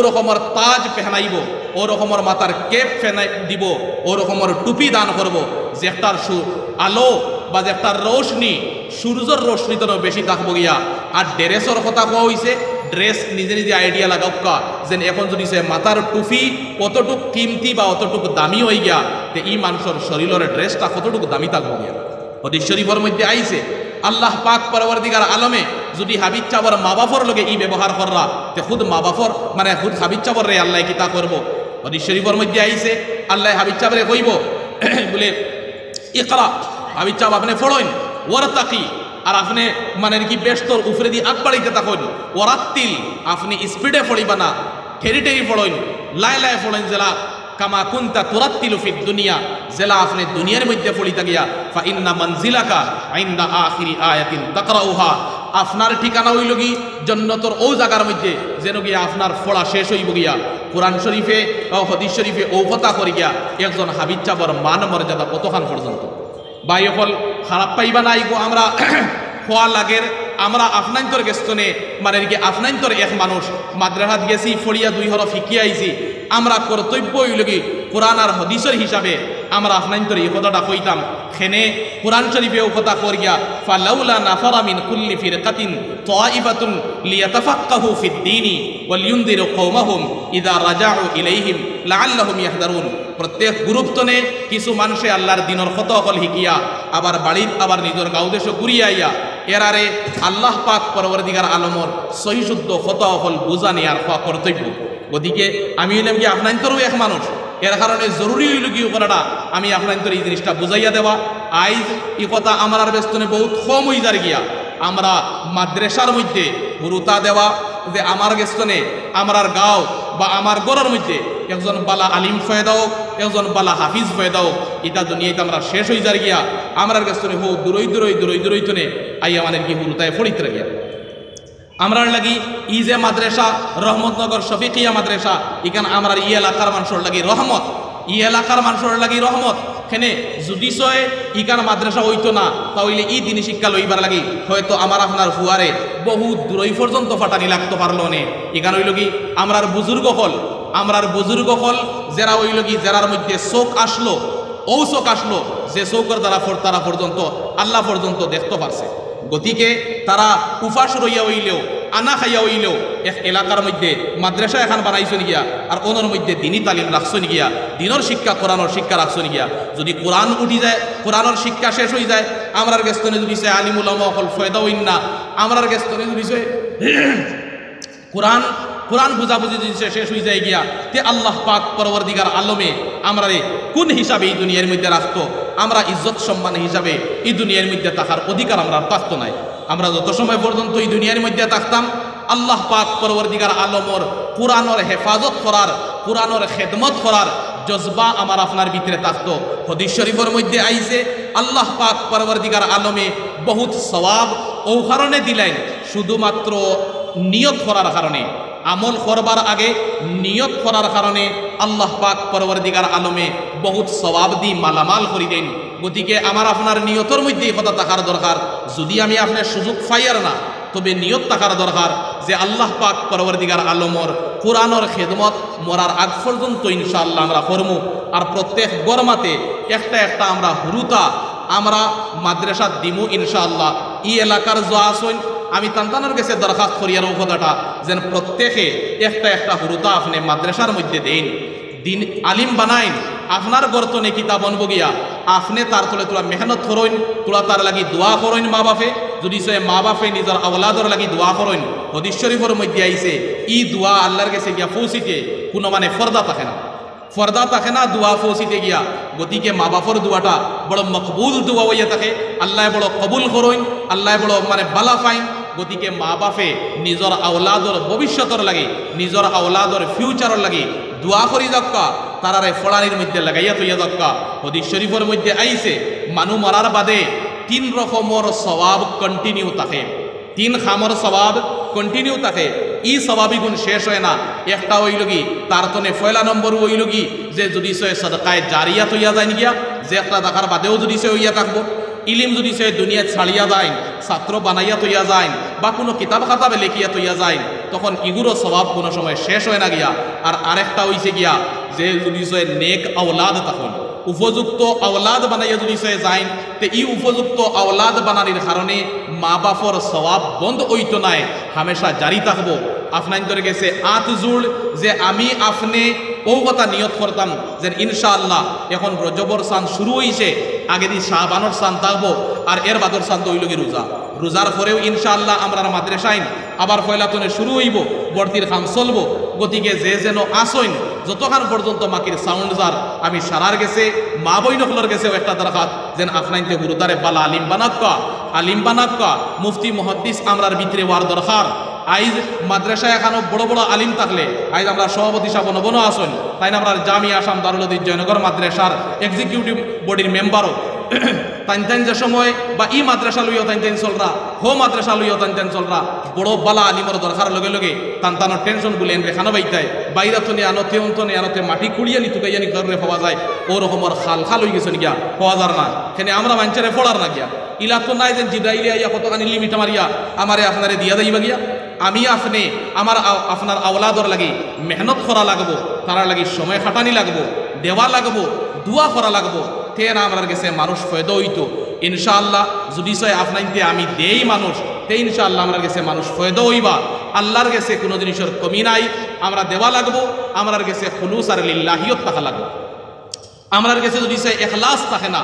তাজ পেহনাইব ও রকমের মাথার কেপ ফেনাই দিব ও রকমের টুপি দান করব। যে একটার সু আলো বা যে একটার রোশনি, সূর্যর রোশনি তো বেশি থাকব গিয়া। আর ড্রেসের কথা কোয়া হইছে, ড্রেস নিজে নিজে আইডিয়া লাগাউকা যেন এখন যদি সে মাথার টুপি কতটুক কিমতি বা অতটুক দামি হয়ে গিয়া, তে ই মানুষের শরীরের ড্রেসটা কতটুকু দামি থাকব গিয়া। হদিস শরীফের মধ্যে আইছে, আল্লাহ পাক পরবর্তীকার আলমে যদি হাবিজ চাবর মা বাপর লগে ই ব্যবহার কররা, তে খুদ মা বাপর মানে খুদ হাবিজ চাবর রে আল্লাহ কিতা করব। হদিস শরীফের মধ্যে আইছে, আল্লাহ হাবিজ চাবরে কইব, [clears throat] বলে, ইকরা হাবিজ চাব আপনি ফড়ইন ওর আর আপনি মানে কি বেস্তর উফরে দিয়ে আগ থাকুন ওরাত্তিল আপনি স্পিডে পড়িবা না ঠেরি ঠেরি ফড়ইন লাই লাই ফড়ইন জেলা কামা কুন্তা তুরাত্তিলু ফিদ দুনিয়া। জেলা আপনি দুনিয়ার মধ্যে ফড়িতা গিয়া, ফা ইন্না মানজিলাকা আইন্দা আখিরি আয়াতিন তাকরাউহা। আপনার ঠিকানা হইল কি? জন্নতর ও জায়গার মধ্যে, যেন গিয়া আপনার ফড়া শেষ হইব গিয়া। কোরআন শরীফে, ও হদিস শরীফে ও কথা করি গিয়া, একজন হাবিজ চাবর মান মর্যাদা কতখান পর্যন্ত? বা এখন খারাপ পাইবা নাই গো আমরা। [coughs] খোয়া লাগের, আমরা আফনান্তর গেস্তনে মানে কি আফনান্তর এক মানুষ। মাদ্রাসাত গেছি ফড়িয়া দুই হরফ শিখি আইছি। আমরা কর্তব্য কি কোরআন আর হদিসের হিসাবে আমরা আফনান্তর এই কথাটা কইতাম। খেনে কোরআন শরীফে ও কথা করিয়া ফালাউলা নাফারা মিন কুল্লি তাইফাতুন লিয়াতাফাক্কাহু ফিদ-দীনি ওয়ালিয়ুনদিরু কওমাহুম রাজাউ ইলাইহিম লাআল্লাহুম ইয়াহদারুন। প্রত্যেক গুরুত্বনে কিছু মানুষে আল্লাহর দিনের কত অকল শিকিয়া আবার বাড়িত আবার নিজের গাঁও দেশ ঘুরিয়া আইয়া, এরারে আল্লাহ পাক পরবর্তীকার আলমর সহিশুদ্ধ কত অকল বোঝা হওয়া কর্তব্য। ওদিকে আমি হইলাম কি আপনান্তরও এক মানুষ। এর কারণে জরুরি হইল কি করাটা আমি আপনান্তর এই জিনিসটা বুঝাইয়া দেওয়া। আইজ ই কথা আমার বেস্তনে বহুত কম হয়ে যার গিয়া। আমরা মাদ্রাসার মধ্যে গুরুতা দেওয়া যে আমার গেস্তনে আমার গাঁও বা আমার গড়ের মধ্যে একজন বালা আলিম ফয়ে দাও, একজন বালা হাফিজ ফয়ে দাও এটা দুনিয়াতে আমরা শেষ হয়ে যার গিয়া। আমার গেস্তনে হো দূরই দূরই দূরই দূরই তনে আই আমাদের কি গুরুতায় ফড়িতে গিয়া আমরার লাগি ই যে মাদ্রাসা, রহমতনগর শফিকিয়া মাদ্রাসা, ইখান আমরার ই এলাকার মানুষের লাগি রহমত। ই এলাকার মানুষের লাগি রহমত। খেনে যদি সয় ইকান মাদ্রাসা হইতো না তাহলে ই দিনী শিক্ষা লইবার লাগি। হয়তো আমার আপনার ফুয়ারে বহু দূরই পর্যন্ত ফাটানি লাগতে পারল নে। ইকান হইল কি, আমরার বুজুর্গ হল। আমরার বুজুর্গ হল, যারা হইল কি, যারার মধ্যে চোখ আসলো ও চোখ আসলো, যে চৌকের দ্বারা তারা পর্যন্ত, আল্লাহ পর্যন্ত দেখতে পারছে। গতিকে তারা উপাস রইয়া হইলেও, আনা খাইয়া হইলেও, এক এলাকার মধ্যে মাদ্রাসা এখন বানাইছেন গিয়া আর ওনার মধ্যে দিনই তালিম রাখছেন গিয়া দিনের শিক্ষা, কোরআনের শিক্ষা রাখছেন গিয়া যদি কোরআন উঠি যায়, কোরআনের শিক্ষা শেষ হয়ে যায়, আমরার গেস্তনে যদি সে আলিমুল অকল ফয়দা হইন না, আমরার গেস্তনে যদি সে [coughs] কোরআন কোরআন বুঝাবুঝি যদি শেষ হয়ে যায় গিয়া, তে আল্লাহ পাক পরবর্তীকার আলমে আমরা রে কোন হিসাবে এই দুনিয়ার মধ্যে রাখতো আমরা ইজ্জত সম্মান হিসাবে এই দুনিয়ার মধ্যে থাকার অধিকার আমরা আর নাই। আমরা যত সময় পর্যন্ত এই দুনিয়ার মধ্যে থাকতাম, আল্লাহ পাক পরবর্তীকার আলমর কোরআনর হেফাজত করার, কোরআনর খেদমত করার জজবা আমার আপনার ভিতরে থাকতো। হদিস শরীফের মধ্যে আইছে, আল্লাহ পাক পরবর্তীকার আলমে বহুত সওয়াব ও কারণে দিলেন, শুধুমাত্র নিয়ত করার কারণে। আমল করবার আগে নিয়ত করার কারণে আল্লাহ পাক পরবর্তীকার আলমে বহুত সওয়াব দি মালামাল করি দেন। গতিকে আমার আপনার নিয়তর মধ্যে কথা থাকার দরকার। যদি আমি আপনার সুযোগ পাইয়ার না, তবে নিয়ত থাকার দরকার যে আল্লাহ পাক পরবর্তীকার আলমর কোরআনর খেদমত মরার আগ পর্যন্ত ইনশাআল্লাহ আমরা করমু। আর প্রত্যেক গরমাতে একটা একটা আমরা হুরুতা আমরা মাদ্রাসা দিমু ইনশাআল্লাহ। ই এলাকার জোয়া আসইন আমি তান্তানোর কাছে দরখাস্ত করিয়ার কথাটা। যেন প্রত্যেকে একটা একটা হুরুতা আপনি মাদ্রাসার মধ্যে দেন। দিন আলিম বানাইন, আপনার গর্তনে কিতাব বনব গিয়া, আপনি তার তলে তোলা মেহনত করইন তোলা তার লাগি দোয়া করইন মা বাপে যদি সে মা বাপে নিজের আওলাদর লাগি দোয়া করইন হদিস শরীফের মধ্যে আইছে, ই দোয়া আল্লাহর কাছে গিয়া পৌঁছিতে কোনো মানে ফর্দা থাকে না। ফর্দা থাকে না, দোয়া পৌঁছিতে গিয়া, গতিকে মা বাপর দোয়াটা বড় মকবুল দোয়া হইয়া থাকে। আল্লাহ বড় কবুল করইন আল্লাহ বড় মানে বালা পাইন গতিকে মা বাপে নিজর আওলাদর ভবিষ্যতর লাগে নিজর আওলাদর ফিউচারর লাগে দোয়া করি দক্কা তারারে ফড়ানির মধ্যে লাগাইয়া তৈয়া দক্কা হদিস শরীফের মধ্যে আইছে মানু মরার বাদে তিন রকমর স্বভাব কন্টিনিউ থাকে। তিন খামর স্বভাব কন্টিনিউ থাকে। ই স্বভাবিক গুণ শেষ হয় না। একটা হইল কি তার তনে পয়লা নম্বর হইল কি যে যদি সে সদকায় জারিয়া তৈয়া যায় গিয়া যে একটা দেখার বাদেও যদি সে হইয়া থাকব। ইলিম যদি সে দুনিয়া ছাড়িয়া যায়, ছাত্র বানাইয়া তৈয়া যায়, বা কোনো কিতাব খাতাবে লেখিয়া তৈয়া যায়, তখন ইগুরো স্বভাব কোনো সময় শেষ হয় না গিয়া। আর আরেকটা হইছে গিয়া, যে যদি সে নেক আওলাদ তখন, উপযুক্ত আওলাদ বানাইয়া যদি সে যায়, তে ই উপযুক্ত আওলাদ বানানির কারণে মা বাপর স্বভাব বন্ধ হইতো নাই, হামেশা জারি থাকব। আপনার গেছে, আত জুড় যে আমি আপনি ও কথা নিয়ত করতাম যে ইনশাআল্লাহ, এখন রজবর সান শুরু হয়েছে আগে দি শাহবানর সান থাকব আর এর বাদর সান তো কি রোজা। রোজার পরেও ইনশাআল্লাহ আমরা মাদ্রাসাইন আবার ফয়লাতনে শুরু হইব, বর্তির খাম চলবো, গতিকে যে যেন আসইন যতক্ষণ পর্যন্ত মাকির সাউন্ড যার, আমি সারার গেছে, মা বইনকলর গেছেও একটা দরকার যেন আফনাইনতে গুরুদারে বালা আলিম বানাক্কা আলিম বানাক্কা মুফতি, মহাদ্দিস আমরার ভিতরে ওয়ার দরকার। আইজ মাদ্রাসায় এখানো বড় বড় আলিম থাকলে, আইজ আমরা সভাপতি সাহেব নবনও আসুন, তাই না আমরা জামি আসাম দারুল জয়নগর মাদ্রাসার এক্সিকিউটিভ বডির মেম্বারও তাইন যে সময় বা ই মাদ্রাসা লইও তাইন চলরা, হো মাদ্রাসা লইও তাইন চলরা। বড় বালা আলিমর দরকার লগে লগে তান তানোর টেনশন বলে রেখানো বাইতায়। বাইরা তো নিয়ে আনতে অন্তনে আনতে মাটি কুড়িয়ে নি তুকাইয়া নি ঘরে পাওয়া যায়। ও রকমর খাল খাল হয়ে গেছে গিয়া পাওয়া যার না। এখানে আমরা মাঞ্চারে ফোড়ার না গিয়া। ইলা তো নাই যে জিব্রাইলে আইয়া কতখানি লিমিট মারিয়া, আমারে আপনারে দিয়া যাইবা গিয়া। আমি আপনি, আমার আপনার আওলাদর লাগি মেহনত করা লাগবো তারা লাগি সময় খাটানি লাগবো, দেওয়া লাগবো, দোয়া করা লাগবো। তেন আমার গেছে মানুষ ফয়দ হইতো। ইনশাআল্লাহ, যদি সয় আপনাইতে আমি দেই মানুষ, তে ইনশাআল্লাহ আমার গেছে মানুষ ফয়দ হইবা। আল্লাহর গেছে কোনো জিনিসের কমি নাই, আমরা দেওয়া লাগবো আমার গেছে খুলুস আর লিল্লাহিয়ত থাকা লাগবো। আমরার কাছে যদি সে এখলাস থাকে না,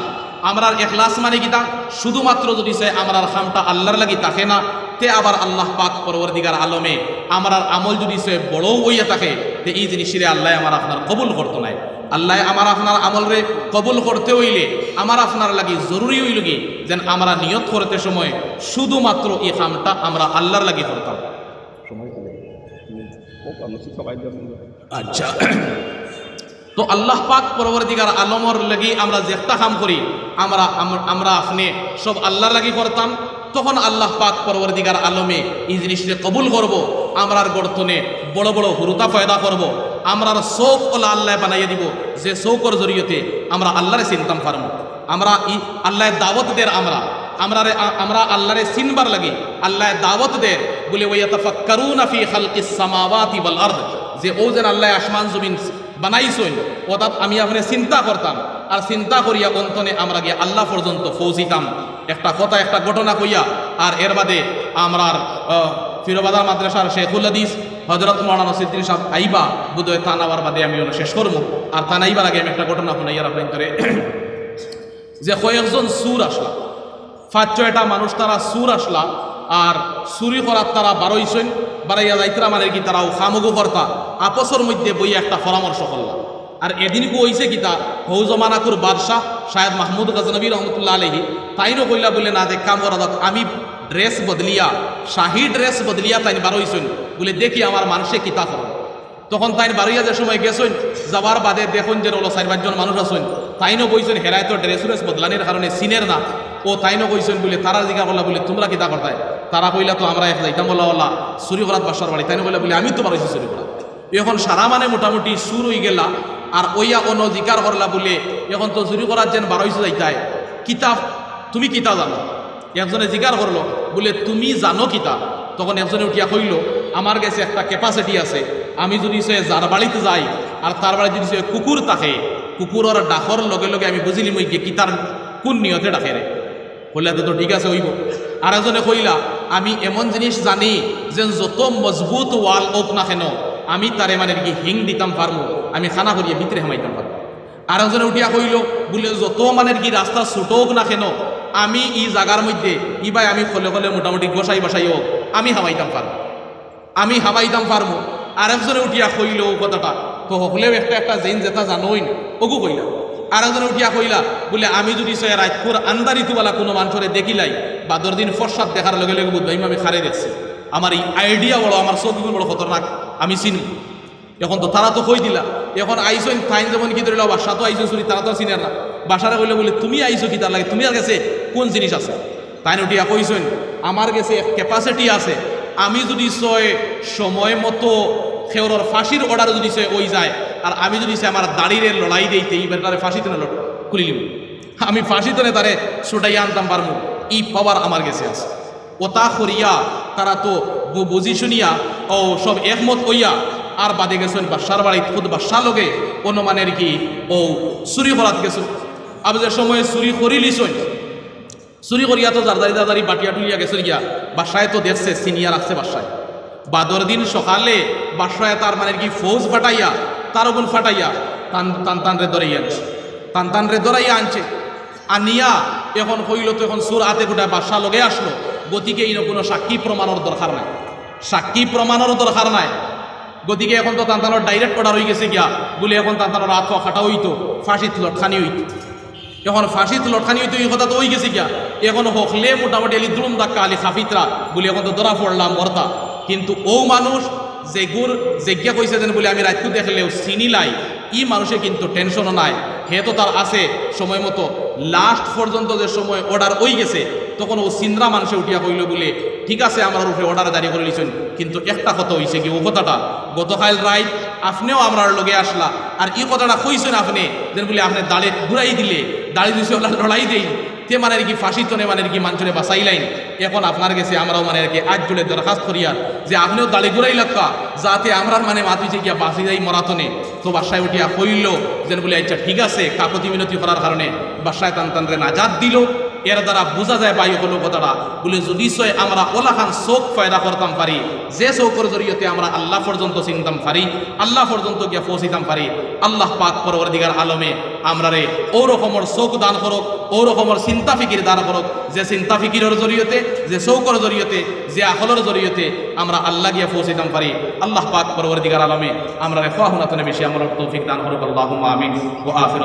আমরার এখলাস মানে কিতা শুধুমাত্র যদি সে আমরার খামটা আল্লাহর লাগি থাকে না, তে আবার আল্লাহ পাক পরবর্তীকার আলমে, আমরার আমল যদি সে বড়ও হইয়া থাকে, তে এই জিনিসের আল্লাহ আমার আপনার কবুল করতো নাই। আল্লাহ আমার আপনার আমলরে কবুল করতে হইলে আমার আপনার লাগি জরুরি হইল কি? যেন আমরা নিয়ত করতে সময় শুধুমাত্র এই কামটা আমরা আল্লাহর লাগি করতাম। সময় করে ও মানুষ সবাই যখন আচ্ছা। তো আল্লাহ পাক পরবর্তীকার আলমর লাগি আমরা যেটা কাম করি আমরা আম- আমরা আপনি সব আল্লাহর লাগি করতাম। তখন আল্লাহ পাক পরবর্তীকার আলমে এই জিনিসটা কবুল করব আমরার গর্তনে বড় বড় হুরুতা ফয়দা করব। আমরার শোক ওলা আল্লাহ বানাইয়ে দিব। যে শৌকর জরিয়তে আমরা আল্লাহরে চিনতাম পারব আমরা ই আল্লাহ দাওয়াত দের আমরা আমরা আমরা আল্লাহরে চিনবার লাগে। আল্লাহ দাওয়াত দের বলে ওই তাফাক্কারুনা ফি খালকিস সামাওয়াতি ওয়াল আরদ। যে ও যেন আল্লাহ আসমান জমিন বানাইছইন তাত আমি আপনি চিন্তা করতাম। আর চিন্তা করিয়া অন্তনে আমরা গিয়ে আল্লাহ পর্যন্ত পৌঁছিতাম। একটা কথা, একটা ঘটনা কইয়া, আর এর বাদে আমরার ফিরোবাদার মাদ্রাসার শেখুল হাদিস হজরত মৌলানা সিদ্দিন সাহেব আইবা বুধয় তানাবার বাদে আমি ওনা শেষ করব। আর তানাইবার আগে আমি একটা ঘটনা শুনাইয়ার আপনার করে [clears throat] যে কয়েকজন সুর আসলা, পাঁচ ছয়টা মানুষ তারা সুর আসলা, আর চুরি করার তারা বারোইছেন বাড়াইয়া যাইতরা মানে কি তারাও খামগু কর্তা আপসর মধ্যে বই একটা পরামর্শ করলাম আর এদিনকু হইছে কিতা হৌ জমানাকুর বাদশাহ শায়দ মাহমুদ গজনবী রহমতুল্লাহ আলহি তাইনও কইলা বলে, না দেখ, কাম করা আমি ড্রেস বদলিয়া, শাহী ড্রেস বদলিয়া তাইন বার হইছেন বলে, দেখি আমার মানুষে কিতা করে তখন তাইন বারইয়া যে সময় গেছেন যাবার বাদে দেখুন যে ওলো চার পাঁচজন মানুষ আছেন। তাইনও কইছেন হেরায় তো ড্রেস ড্রেস বদলানির কারণে সিনের না। ও তাইনও কইছেন বলে, তারা জিজ্ঞা করলা, বলে, তোমরা কিতা করতায় তারা কইলা, তো আমরা এক যাইতাম, বলা ওলা চুরি করাত বাসার বাড়ি। তাইনও কইলা, বলে, আমি তো বাড়াইছি চুরি করা এখন সারা মানে মোটামুটি সুর হয়ে গেলা, আর ওইয়া অন্য জিকার করলা, বলে, এখন তো চুরি করার যেন বারোইছে যাইতায় কিতাব তুমি কিতা জানো? একজনে জিজ্ঞার করল বলে, তুমি জানো কিতা? তখন একজনে উঠিয়া কইল আমার কাছে একটা ক্যাপাসিটি আছে। আমি যদি সে যার বাড়িতে যাই আর তার বাড়িতে যদি সে কুকুর থাকে কুকুরের ডাকর লগে লগে আমি বুঝিলি মই কি তার কোন নিয়তে ডাকে রে কইলা তো ঠিক আছে, হইব। আর একজনে কইলা, আমি এমন জিনিস জানি যে যত মজবুত ওয়াল ওক না কেন, আমি তারে মানে কি হিং দিতাম পারব আমি খানা করিয়ে ভিতরে হামাইতাম পারব আর একজনে উঠিয়া কইল, বলে, যত মানে কি রাস্তা ছোট হোক না কেন আমি ই জাগার মধ্যে, ই ইবাই আমি খলে খলে মোটামুটি গোসাই বাসাই হোক আমি হামাইতাম পারব। আমি হামাইতাম পারব। আর একজনে উঠিয়া কইল কথাটা, তো হলেও একটা একটা জেন যেটা জানোই না ওগু কইলা। আর একজনে উঠিয়া কইলা, বলে আমি যদি সে রাজপুর আন্দারিতুওয়ালা কোনো মানুষরে দেখিলাই, বাদর দিন ফরসাদ দেখার লগে লগে বুঝবাইম আমি খারে দেখছি। আমার এই আইডিয়া বড়, আমার চোখগুলো বড় খতরনাক, আমি চিনি এখন তো তারা তো কই দিলা, এখন আইসো ফাইন যেমন কি ধরিল বাসা তো আইসো শুনি, তারা তো চিনে না। বাসারা কইলে বলে, তুমি আইসো কি তার লাগে? তুমি আর কাছে কোন জিনিস আছে? তাই উঠিয়া কইসেন আমার কাছে ক্যাপাসিটি আছে। আমি যদি সয় সময় মতো খেওরর ফাঁসির অর্ডার যদি সে ওই যায়, আর আমি যদি সে আমার দাড়ির লড়াই দিইতে এই বেটারে ফাঁসিতে না খুলিলিম আমি ফাঁসিতে তারে ছুটাইয়া আনতাম পারমু। ই পাওয়ার আমার কাছে আছে। ও তা করিয়া তারা তো বুঝি শুনিয়া, ও সব একমত হইয়া, আর বাদে গেছেন বাসার বাড়ি খুদ বাসা লগে অনুমানের কি, ও চুরি করাত গেছেন। আবার যে সময় চুরি করিলিছই চুরি করিয়া তো জারদারি জারদারি বাটিয়া টুলিয়া গেছে গিয়া, বাসায় তো দেখছে সিনিয়র আছে বাসায়। বাদর দিন সকালে বাসায় তার মানে কি ফৌজ ফাটাইয়া তার ওগুন ফাটাইয়া টান টান টান রে আনছে। টান টান রে আনছে। আনিয়া এখন হইল তো এখন সুর হাতে গোটা বাসা লগে আসলো। গতিকে এই কোনো সাক্ষী প্রমাণের দরকার নাই। সাক্ষী প্রমাণেরও দরকার নাই। গতিকে এখন তো তান্তানোর ডাইরেক্ট অর্ডার হয়ে গেছে গিয়া। বলে এখন তান্তানোর পা খাটা হইতো, ফাঁসিত লটখানি হইতো। এখন ফাঁসিত লটখানি হইতো এই কথা তো হয়ে গেছে গিয়া। এখন হকলে মোটামুটি আলি দুলুম দাক্কা আলি খাফিতরা। বলে, এখন তো ধরা পড়লাম মর্তা কিন্তু ও মানুষ যেগুর যেজ্ঞা কইছে যেন বলে, আমি রাত্রি দেখলেও চিনি লাই ই মানুষে কিন্তু টেনশনও নাই। হে তো তার আছে সময় মতো। লাস্ট পর্যন্ত যে সময় অর্ডার হয়ে গেছে, তখন ও সিন্দ্রা মানুষে উঠিয়া কইল বলে, ঠিক আছে, আমার উপরে অর্ডার জারি করে লিছেন। কিন্তু একটা কথা হইছে কি, ও কথাটা, গতকাল রাইট আপনিও আমরার লগে আসলা। আর এই কথাটা কইছেন আপনি, যেন বলে আপনি দাঁড়ে ঘুরাই দিলে। দাঁড়িয়ে দিছে ওলা লড়াই দেই। তে মানে কি ফাঁসি তনে মানে কি মানুষের বাঁচাইলাইন এখন আপনার কাছে আমরাও মানে আর কি আজ জুলে দরখাস্ত করিয়া যে আপনিও দাড়ি ঘুরাই লাগা যাতে আমরার মানে মাতিছে গিয়া বাঁচি যাই মরাতনে। তো বাসায় উঠিয়া কইল, যেন বলে আচ্ছা ঠিক আছে, কাকতি মিনতি করার কারণে বাসায় টান নাজাদ দিল। এর দ্বারা বোঝা যায় বায়ু হলো কথাটা। বলে, যদি সয় আমরা ওলাখান চোখ ফয়দা করতাম পারি, যে চৌকর জরিয়তে আমরা আল্লাহ পর্যন্ত চিনতাম পারি, আল্লাহ পর্যন্ত গিয়া পৌঁছিতাম পারি, আল্লাহ পাক পরবর্তীকার আলমে আমরা রে ও রকমের চোখ দান করক ও রকমের চিন্তা ফিকির দান করক, যে চিন্তা ফিকিরের জরিয়তে যে চৌকর জরিয়তে যে আখলের জরিয়তে আমরা আল্লাহ গিয়া পৌঁছিতাম পারি, আল্লাহ পাক পরবর্তীকার আলমে আমরা রে ফাহুনাতনে বেশি আমরা তৌফিক দান করক আল্লাহ আমিন। ও আফির